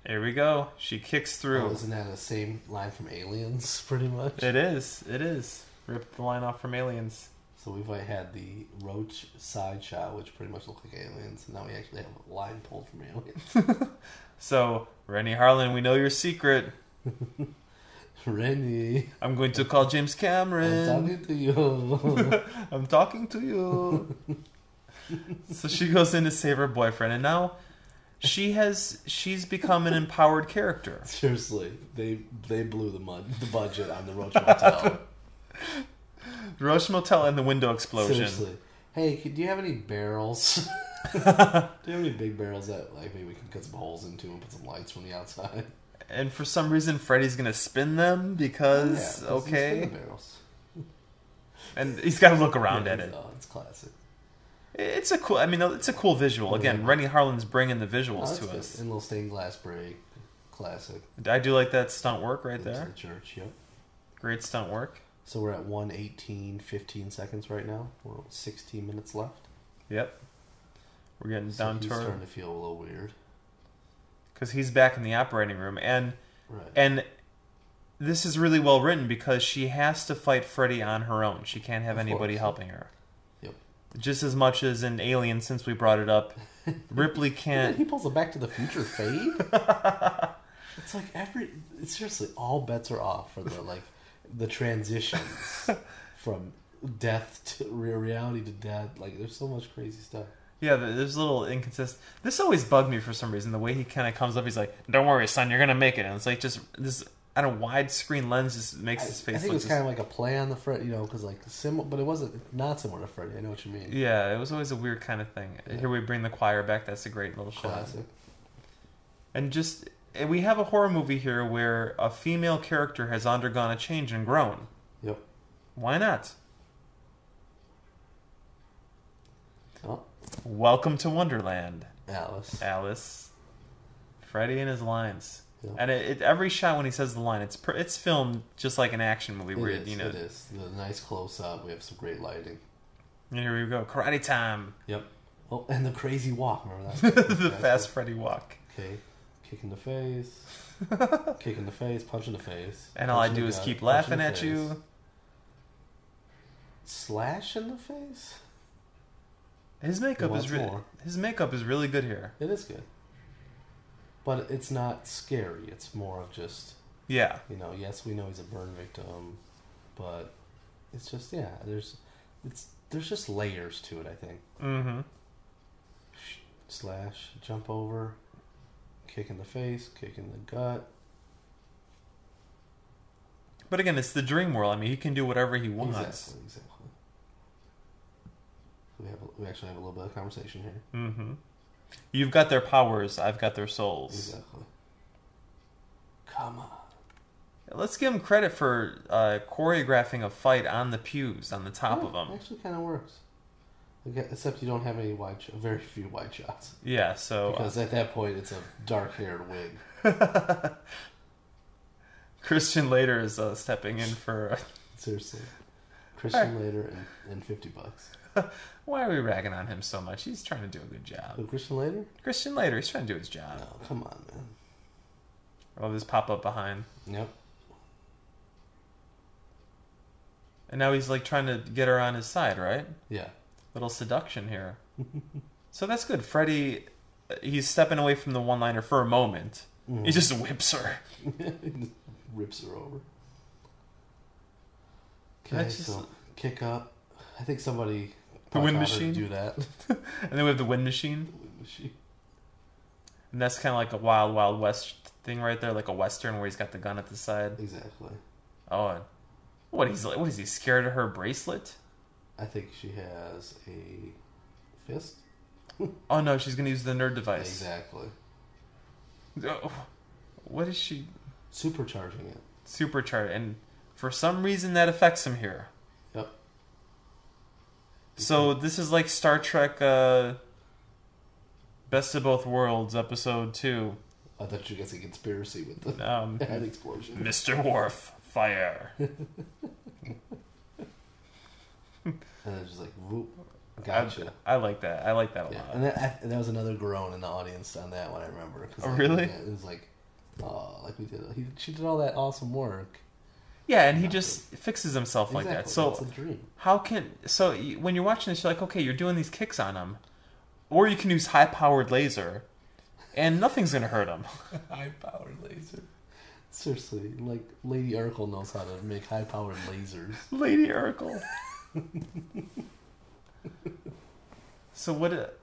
Here we go. She kicks through. Oh, isn't that the same line from Aliens, pretty much? It is. It is. Rip the line off from Aliens. So we've like, had the Roach side shot, which pretty much looked like aliens, and now we actually have a line pulled from aliens. So, Renny Harlin, we know your secret. Renny, I'm going to call James Cameron. I'm talking to you. I'm talking to you. so she goes in to save her boyfriend, and now she has she's become an empowered character. Seriously, they they blew the mud the budget on the Roach Motel. Roach Motel and the window explosion. Seriously. Hey, do you have any barrels? do you have any big barrels that like maybe we can cut some holes into and put some lights from the outside? And for some reason, Freddy's gonna spin them because Yeah, okay, barrels. and he's got to look around Yeah, at it. Oh, it's classic. It's a cool. I mean, it's a cool visual. Again. Renny Harlin's bringing the Oh, visuals that's to good. us. And little stained glass break. Classic. I do like that stunt work right Into there. The church, yep. Great stunt work. So we're at 118, 15 seconds right now. We're 16 minutes left. Yep. We're getting So down he's to her starting to feel a little weird. because he's back in the operating room, and Right. and this is really well written because she has to fight Freddy on her own. She can't have Of anybody course. helping her. Just as much as in Alien, since we brought it up, Ripley can't. he pulls a Back to the Future fade. it's like every. Seriously all bets are off for the like the transitions from death to reality to death. Like there's so much crazy stuff. Yeah, there's a little inconsistent. This always bugged me for some reason. The way he kind of comes up, he's like, "Don't worry, son, you're gonna make it." And it's like just this. I don't know, widescreen lens just makes I, his I face think it was Just, kind of like a play on the Freddy, you know, because like sim, but it wasn't not similar to Freddy. I know what you mean. yeah, it was always a weird kind of thing. Yeah. Here we bring the choir back. That's a great little shot. Classic. And just and we have a horror movie here where a female character has undergone a change and grown. Yep. Why not? Oh, Welcome to Wonderland, Alice. Alice. Freddy and his lines. Yeah. And it, it, every shot when he says the line, it's it's filmed just like an action movie It where is, you know. it is. The nice close up. We have some great lighting. And here we go, karate time. Yep. Oh, and the crazy walk. Remember that? the fast Freddy walk. Okay. Kick in the face. kick in the face. Punch in the face. And all I do is gut, keep laughing at face. you. Slash in the face. His makeup is really more. his makeup is really good here. It is good. But it's not scary. It's more of just Yeah. you know. Yes, we know he's a burn victim, but it's just yeah. There's it's there's just layers to it. I think. Mm-hmm. slash, jump over, kick in the face, kick in the gut. But again, it's the dream world. I mean, he can do whatever he wants. Exactly, exactly. We have we actually have a little bit of conversation here. Mm-hmm. You've got their powers. I've got their souls. Exactly. Come on. Let's give him credit for uh, choreographing a fight on the pews on the top Yeah, of them. Actually, kind of works. Except you don't have any wide, sh- very few wide shots. Yeah. So uh, Because at that point, it's a dark-haired wig. Christian Slater is uh, stepping in for. Seriously. Christian Slater and, and fifty bucks. Why are we ragging on him so much? He's trying to do a good Oh, job. Christian Slater? Christian Slater, he's trying to do his job. No, come on, man. Oh, this pop up behind, Yep. and now he's like trying to get her on his side, right? Yeah. Little seduction here. so that's good. Freddy, uh, he's stepping away from the one liner for a moment. Mm-hmm. He just whips her. Just rips her over. Can I Okay, just- so kick up. I think somebody The wind taught her to machine? do that. And then we have the wind machine. Wind machine. And that's kind of like a Wild Wild West thing right there, like a Western where he's got the gun at the side. Exactly. Oh, what he's like? What is he scared of her bracelet? I think she has a fist. Oh no, she's gonna use the nerd device. Exactly. Oh, what is she Supercharging it. supercharged? And for some reason that affects him here. So this is like Star Trek, uh, Best of Both Worlds, episode two. I thought you guys a conspiracy with the Um, head explosion. Mr. Worf, fire. And it's just like, whoop. Gotcha. I, I like that. I like that a Yeah, lot. and that, I, that was another groan in the audience on that one. I remember. Oh, like, really? It was like, oh, like we did. He, she did all that awesome work. Yeah, and he just fixes himself like that. Exactly, So that's a dream. how can so y- when you're watching this, you're like, okay, you're doing these kicks on him, or you can use high powered laser, and nothing's gonna hurt him. High powered laser. Seriously, like Lady Urkel knows how to make high powered lasers. Lady Urkel. so what? It,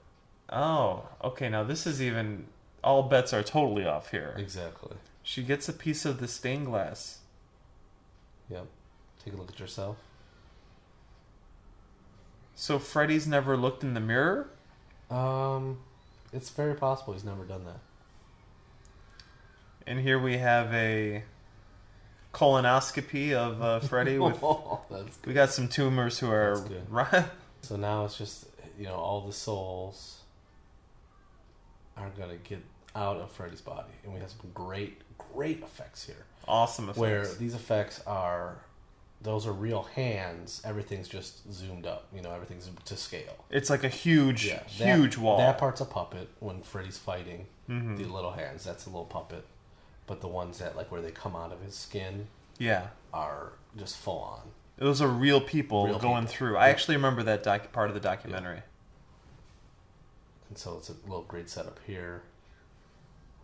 oh, okay. Now this is even all bets are totally off here. Exactly. She gets a piece of the stained glass. Yep. Take a look at yourself. So Freddy's never looked in the mirror. Um, it's very possible he's never done that. And here we have a colonoscopy of uh, Freddy with. That's We got some tumors who are right. So now it's just you know all the souls are gonna get out of Freddy's body, and we have some great, great effects here. Awesome effects. Where these effects are, those are real hands. Everything's just zoomed up. You know, everything's to scale. it's like a huge, Yeah, that- huge wall. That part's a puppet when Freddy's fighting Mhm. the little hands. That's a little puppet. But the ones that like where they come out of his skin yeah, are just full on. those are real people Real going people. through. I actually remember that doc- part of the documentary. And so it's a little great setup here.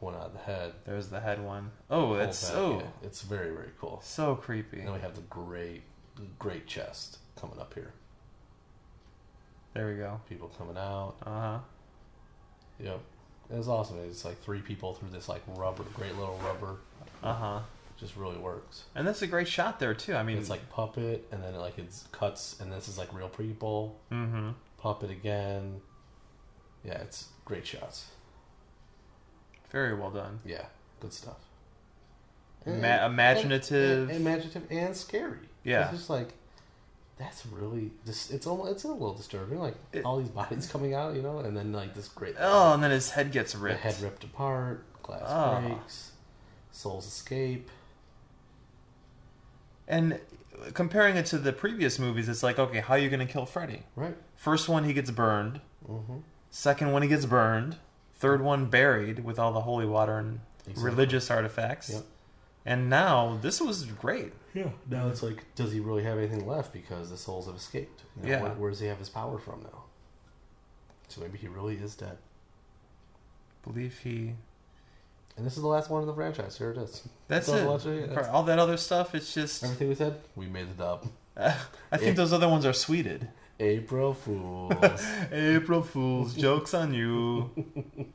One out of the head. There's the head one. Oh, that's so yeah. It's very very cool. so creepy. And then we have the great, great chest coming up here. There we go. People coming out. Uh huh. Yep. It was awesome. It's like three people through this like rubber, great little rubber. Uh huh. Just really works. And that's a great shot there too. I mean, it's like puppet, and then like it's cuts, and this is like real people. mm-hmm. Puppet again. Yeah, it's great shots. Very well done. Yeah, good stuff. Ma- imaginative. and- and- imaginative, and scary. Yeah. it's just like that's really just it's almost it's a little disturbing. Like It- all these bodies coming out, you know, and then like this great Oh, and then his head gets the ripped. head ripped apart, glass Oh. breaks. Souls escape. And comparing it to the previous movies, it's like, okay, how are you going to kill Freddy? Right. First one, he gets burned. Mm-hmm. Second one, he gets burned. Third one, buried with all the holy water and Exactly. religious artifacts. Yep. And now, this was great. Yeah. Now it's like, does he really have anything left because the souls have escaped? You know, Yeah. Where, where does he have his power from now? So maybe he really is dead. believe he. And this is the last one in the franchise. Here it is. That's all it. it, that's- all that other stuff, it's just. Everything we said, we made it up. I think Yeah. those other ones are sweeted. April Fools. April Fools, jokes on you.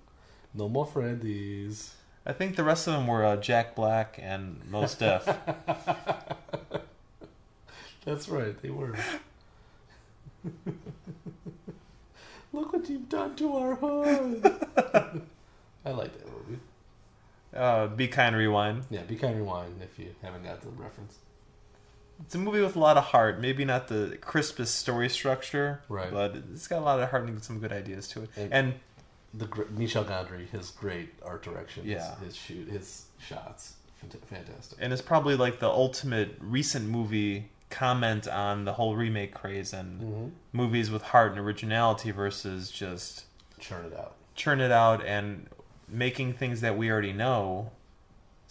no more Freddy's. I think the rest of them were uh, Jack Black and Mos Def. That's right, they were. Look what you've done to our hood. I like that movie. uh, Be Kind Rewind. Yeah, be kind rewind if you haven't got the reference. It's a movie with a lot of heart. Maybe not the crispest story structure, Right. But it's got a lot of heart and some good ideas to it. And- And The Michel Gondry, his great art direction, Yeah. his, his shoot, his shots, fantastic. and it's probably like the ultimate recent movie comment on the whole remake craze and Mm-hmm. movies with heart and originality versus just Churn it out. churn it out and making things that we already know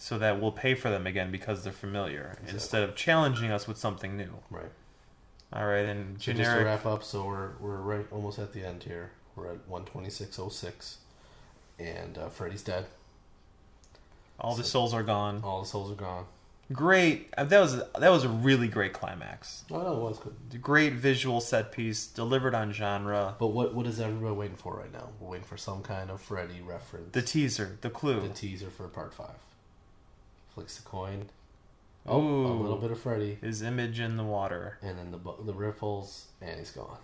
so that we'll pay for them again because they're familiar Exactly. instead of challenging us with something new. Right. All right, and So just to wrap up, so we're we're right almost at the end here. We're at one twenty six oh six, and uh, Freddy's dead. all the souls are gone. All the souls are gone. Great. uh, That was that was a really great climax. Oh no, it was good. Great visual set piece delivered on genre. But what what is everybody waiting for right now? We're waiting for some kind of Freddy reference. The teaser, the clue. the teaser for part five. Flicks the coin. Oh, a little bit of Freddy, His image in the water. and then the the ripples, and he's gone.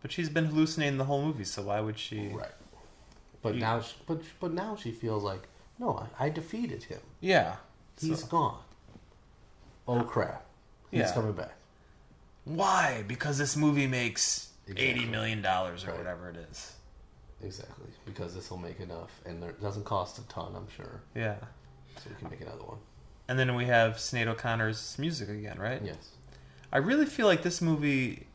But she's been hallucinating the whole movie, so why would she? Right. But now, she, but but now she feels like, no, I, I defeated him. Yeah. He's So- gone. Oh crap! He's Yeah. coming back. Why? Because this movie makes eighty Exactly. million dollars or Right. whatever it is. Exactly, because this will make enough, and there- it doesn't cost a ton, I'm sure, Yeah. So we can make another one. And then we have Sinead O'Connor's music again, right? Yes. I really feel like this movie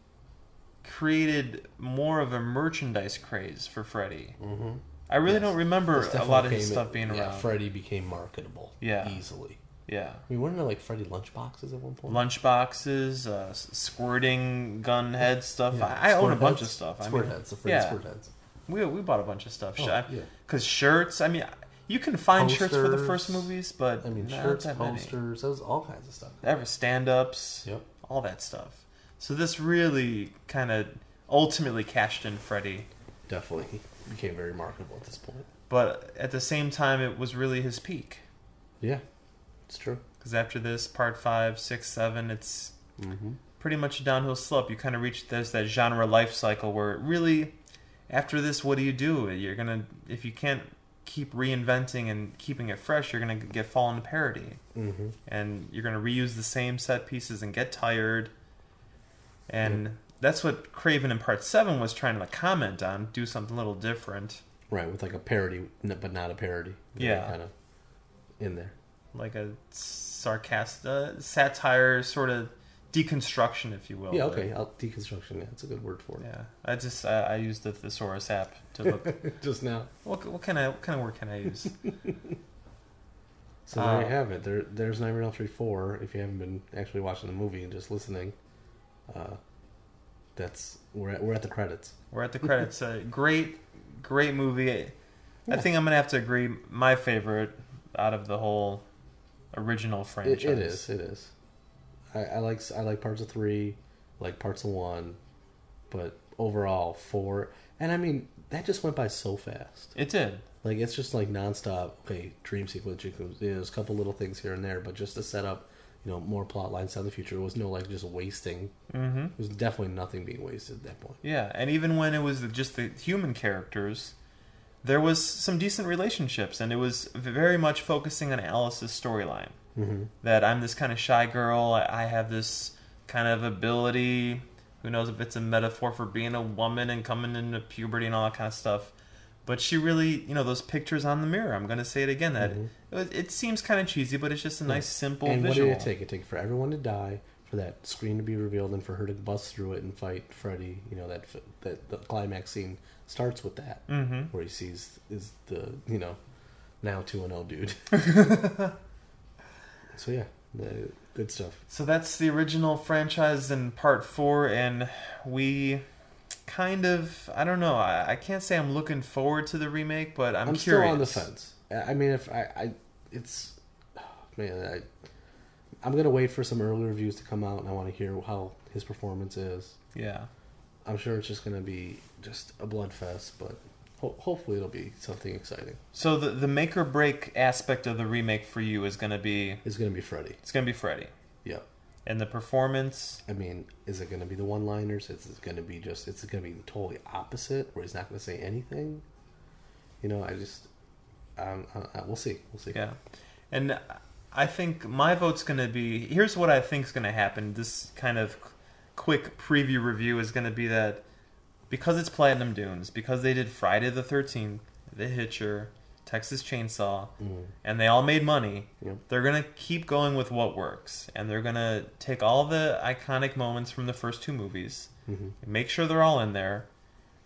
created more of a merchandise craze for Freddy. Mm-hmm. I really Yes. don't remember a lot of his stuff being yeah, around. Freddy became marketable. Yeah. Easily. yeah. I mean, weren't there like Freddy lunchboxes at one point? Lunchboxes, uh, squirting gun head stuff. Yeah. I, I own a Squirt bunch of stuff. I mean, heads, the Freddy yeah. squirt heads. we we bought a bunch of stuff. Oh, Because yeah. shirts. I mean, you can find shirts for the first movies, but I mean, shirts, that many. posters, those all kinds of stuff. Ever stand ups, Yep. all that stuff. So this really kind of ultimately cashed in Freddy, Definitely he became very marketable at this point. but at the same time, it was really his peak. Yeah, it's true. Because after this, part five, six, seven, it's Mm-hmm. pretty much a downhill slope. You kind of reach this that genre life cycle where it really, after this, what do you do? You're gonna if you can't keep reinventing and keeping it fresh, you're gonna get fall into parody, Mm-hmm. and you're gonna reuse the same set pieces and get tired. And that's what Craven in Part Seven was trying to comment on, do something a little different, Right, with like a parody, but not a parody. Yeah. kind of in there. like a sarcastic uh, satire sort of deconstruction, if you will. yeah, okay. I'll, deconstruction. Yeah, that's a good word for it. Yeah, I just I, I used the thesaurus app to look. Just now. what what kind of what kind of word can I use? So there Uh, you have it. There, there's Nightmare on Elm Street four. If you haven't been actually watching the movie and just listening, uh, that's we're at, we're at the credits. We're at the credits. Uh, great, great movie. I think I'm gonna have to agree. My favorite out of the whole original It, franchise. it is. It is. I, I like I like parts of three, like parts of one, but overall four. And I mean that just went by so fast. It did. Like it's just like nonstop. Okay, dream sequence. You know, there's a couple little things here and there, but just to set up, you know, more plot lines down the future. It was no like just wasting. Mm-hmm. It was definitely nothing being wasted at that point. Yeah, and even when it was just the human characters, there was some decent relationships, and it was very much focusing on Alice's storyline. Mm-hmm. that I'm this kind of shy girl. I have this kind of ability. Who knows if it's a metaphor for being a woman and coming into puberty and all that kind of stuff. But she really, you know, those pictures on the mirror. I'm going to say it again. That it, it seems kind of cheesy, but it's just a nice, simple and visual. what did it take? It took for everyone to die, for that screen to be revealed, and for her to bust through it and fight Freddy. You know that that the climax scene starts with that, Mm-hmm. where he sees is the you know now two and zero dude. so yeah, the, good stuff. So that's the original franchise in part four, and we kind of I don't know. I, I can't say I'm looking forward to the remake, but I'm, I'm, curious. still on the fence. I mean, if I, I it's man, I I'm gonna wait for some early reviews to come out, and I want to hear how his performance is. Yeah. I'm sure it's just gonna be just a blood fest, but ho- hopefully it'll be something exciting. So the the make or break aspect of the remake for you is going to be It's gonna be Freddy. it's going to be Freddy, Yep. and the performance. I mean, is it gonna be the one-liners? Is it gonna be just? It's gonna be the totally opposite, where he's not gonna say anything. You know, I just, um, I, I, we'll see. We'll see. Yeah, and I think my vote's going to be. Here's what I think is going to happen. This kind of quick preview review is going to be that because it's Platinum Dunes, because they did Friday the Thirteenth, The Hitcher, Texas Chainsaw, Mm. and they all made money. Yep. They're gonna keep going with what works, and they're gonna take all the iconic moments from the first two movies, Mhm. make sure they're all in there,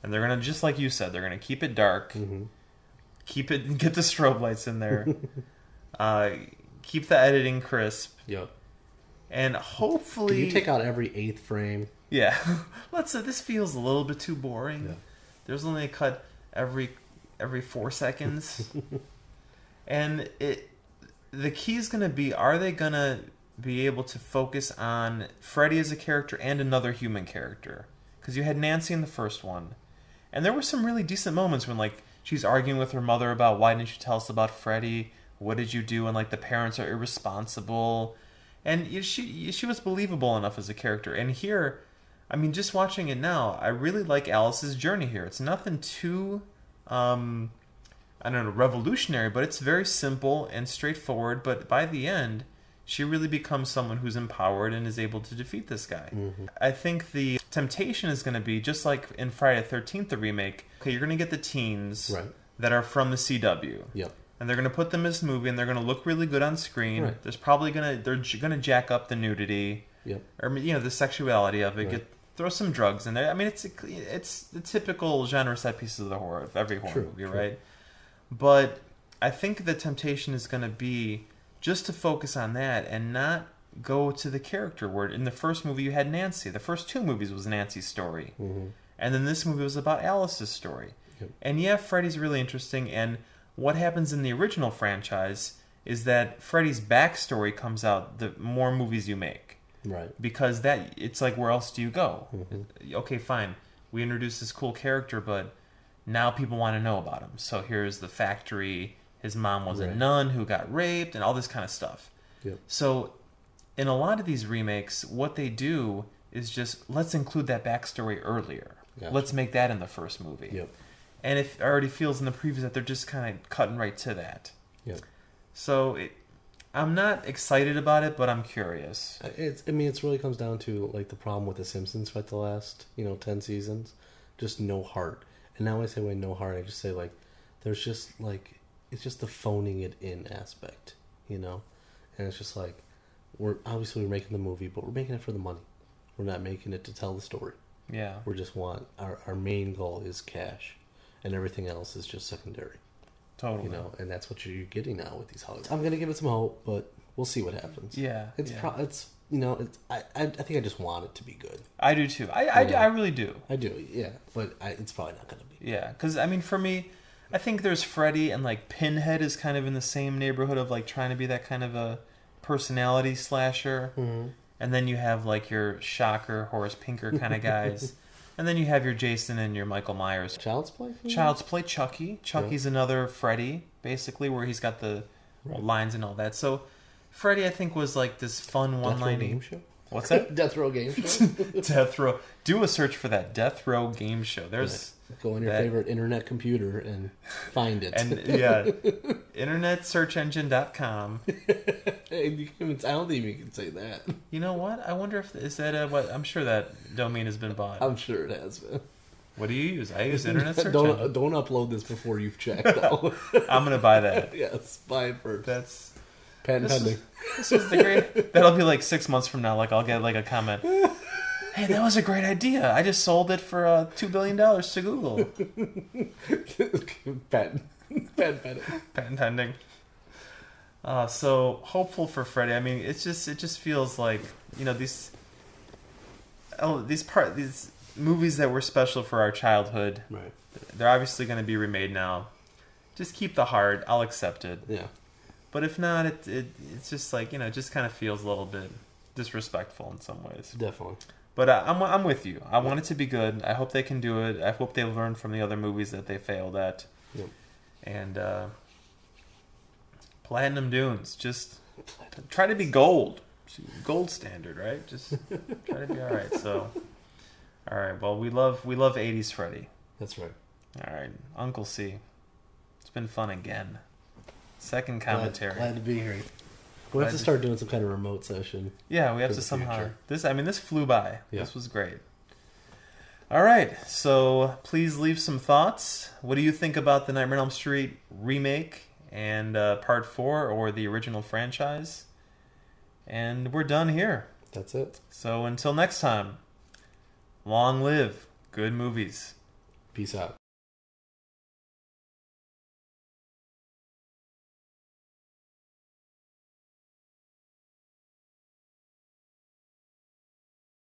and they're gonna just like you said, they're gonna keep it dark, hmm keep it, get the strobe lights in there, uh, keep the editing crisp, Yep. and Can hopefully, you take out every eighth frame? Yeah. Let's say this feels a little bit too boring. Yeah. There's only a cut every every four seconds, and it the key is going to be: Are they going to be able to focus on Freddy as a character and another human character? Because you had Nancy in the first one, and there were some really decent moments when like she's arguing with her mother about why didn't you tell us about Freddy? What did you do? And like the parents are irresponsible, and she she was believable enough as a character. And here, I mean, just watching it now, I really like Alice's journey here. It's nothing too, um, I don't know, revolutionary, but it's very simple and straightforward. But by the end, she really becomes someone who's empowered and is able to defeat this guy. I think the temptation is going to be just like in Friday the 13th, the remake. Okay, you're going to get the teens Right. that are from the CW Yep. and they're going to put them in this movie and they're going to look really good on screen. Right. There's probably going to they're going to jack up the nudity Yep. or you know the sexuality of it. Right. Get throw some drugs in there. I mean, it's a, it's the typical genre set pieces of the horror of every horror True, movie, true. right? But I think the temptation is going to be just to focus on that and not go to the character word. In the first movie, you had Nancy. The first two movies was Nancy's story, hmm and then this movie was about Alice's story. Yep. And yeah, Freddy's really interesting. And what happens in the original franchise is that Freddy's backstory comes out the more movies you make Right. because that it's like where else do you go? Mhm. Okay, fine. We introduced this cool character, but now people want to know about him. So here's the factory. His mom was a nun who got raped, and all this kind of stuff. Yep. So, in a lot of these remakes, what they do is just let's include that backstory earlier. Gotcha. Let's make that in the first movie. Yep. And it already feels in the previews that they're just kind of cutting right to that. Yep. So it, I'm not excited about it, but I'm curious. It's. I mean, it's really comes down to like the problem with the Simpsons for the last you know ten seasons, just no heart. And now I say when no heart, I just say like there's just like it's just the phoning it in aspect, you know, and it's just like we're obviously we're making the movie, but we're making it for the money. We're not making it to tell the story. Yeah. We just want our our main goal is cash, and everything else is just secondary. Totally. You know, and that's what you're getting now with these holidays. I'm gonna give it some hope, but we'll see what happens. Yeah. It's yeah. pro- it's you know it's I, I I think I just want it to be good. I do too. I, I. I really do. I do, yeah, but I, it's probably not gonna be. Yeah, because I mean, for me, I think there's Freddy and like Pinhead is kind of in the same neighborhood of like trying to be that kind of a personality slasher, Mm-hmm. and then you have like your Shocker, Horace Pinker kind of guys, and then you have your Jason and your Michael Myers. Child's Play. Child's Play Chucky. Chucky's another Freddy, basically, where he's got the Right. lines and all that. So, Freddy, I think, was like this fun one line. What's that? Death Row game show. Death Row. Do a search for that Death Row game show. There's. Go on your That- favorite internet computer and find it. and yeah internetsearchengine.com And you can, I don't think you can say that. you know what i wonder if is that a what i'm sure that domain has been bought I'm sure it has been. What do you use? I use internet search. don't engine. don't upload this before you've checked. Though. I'm gonna buy that. yes, buy it first. That's Patent this is- pending. this is the great. That'll be like six months from now. Like I'll get like a comment. Hey, that was a great idea. I just sold it for uh, two billion dollars to Google. patent, patent pending. Patent pending. Uh, so hopeful for Freddy. I mean, it's just it just feels like you know these. Oh, these part these movies that were special for our childhood. Right. They're obviously going to be remade now. Just keep the heart. I'll accept it. Yeah. But if not, it, it it's just like you know, it just kind of feels a little bit disrespectful in some ways. Definitely. But uh, I'm I'm with you. I want it to be good. I hope they can do it. I hope they learn from the other movies that they failed at. Yep. And uh, Platinum Dunes, just try to be gold, gold standard, right? Just try to be all right. So, all right. Well, we love we love '80s Freddy. That's right. All right, Uncle C. It's been fun again. Second commentary. Glad, to be here. We have to to- start doing some kind of remote session. Yeah, we have to somehow. future. This, I mean, this flew by. Yeah. This was great. All right, so please leave some thoughts. What do you think about the Nightmare on Elm Street remake and uh, Part Four, or the original franchise? And we're done here. That's it. So until next time, long live good movies. Peace out.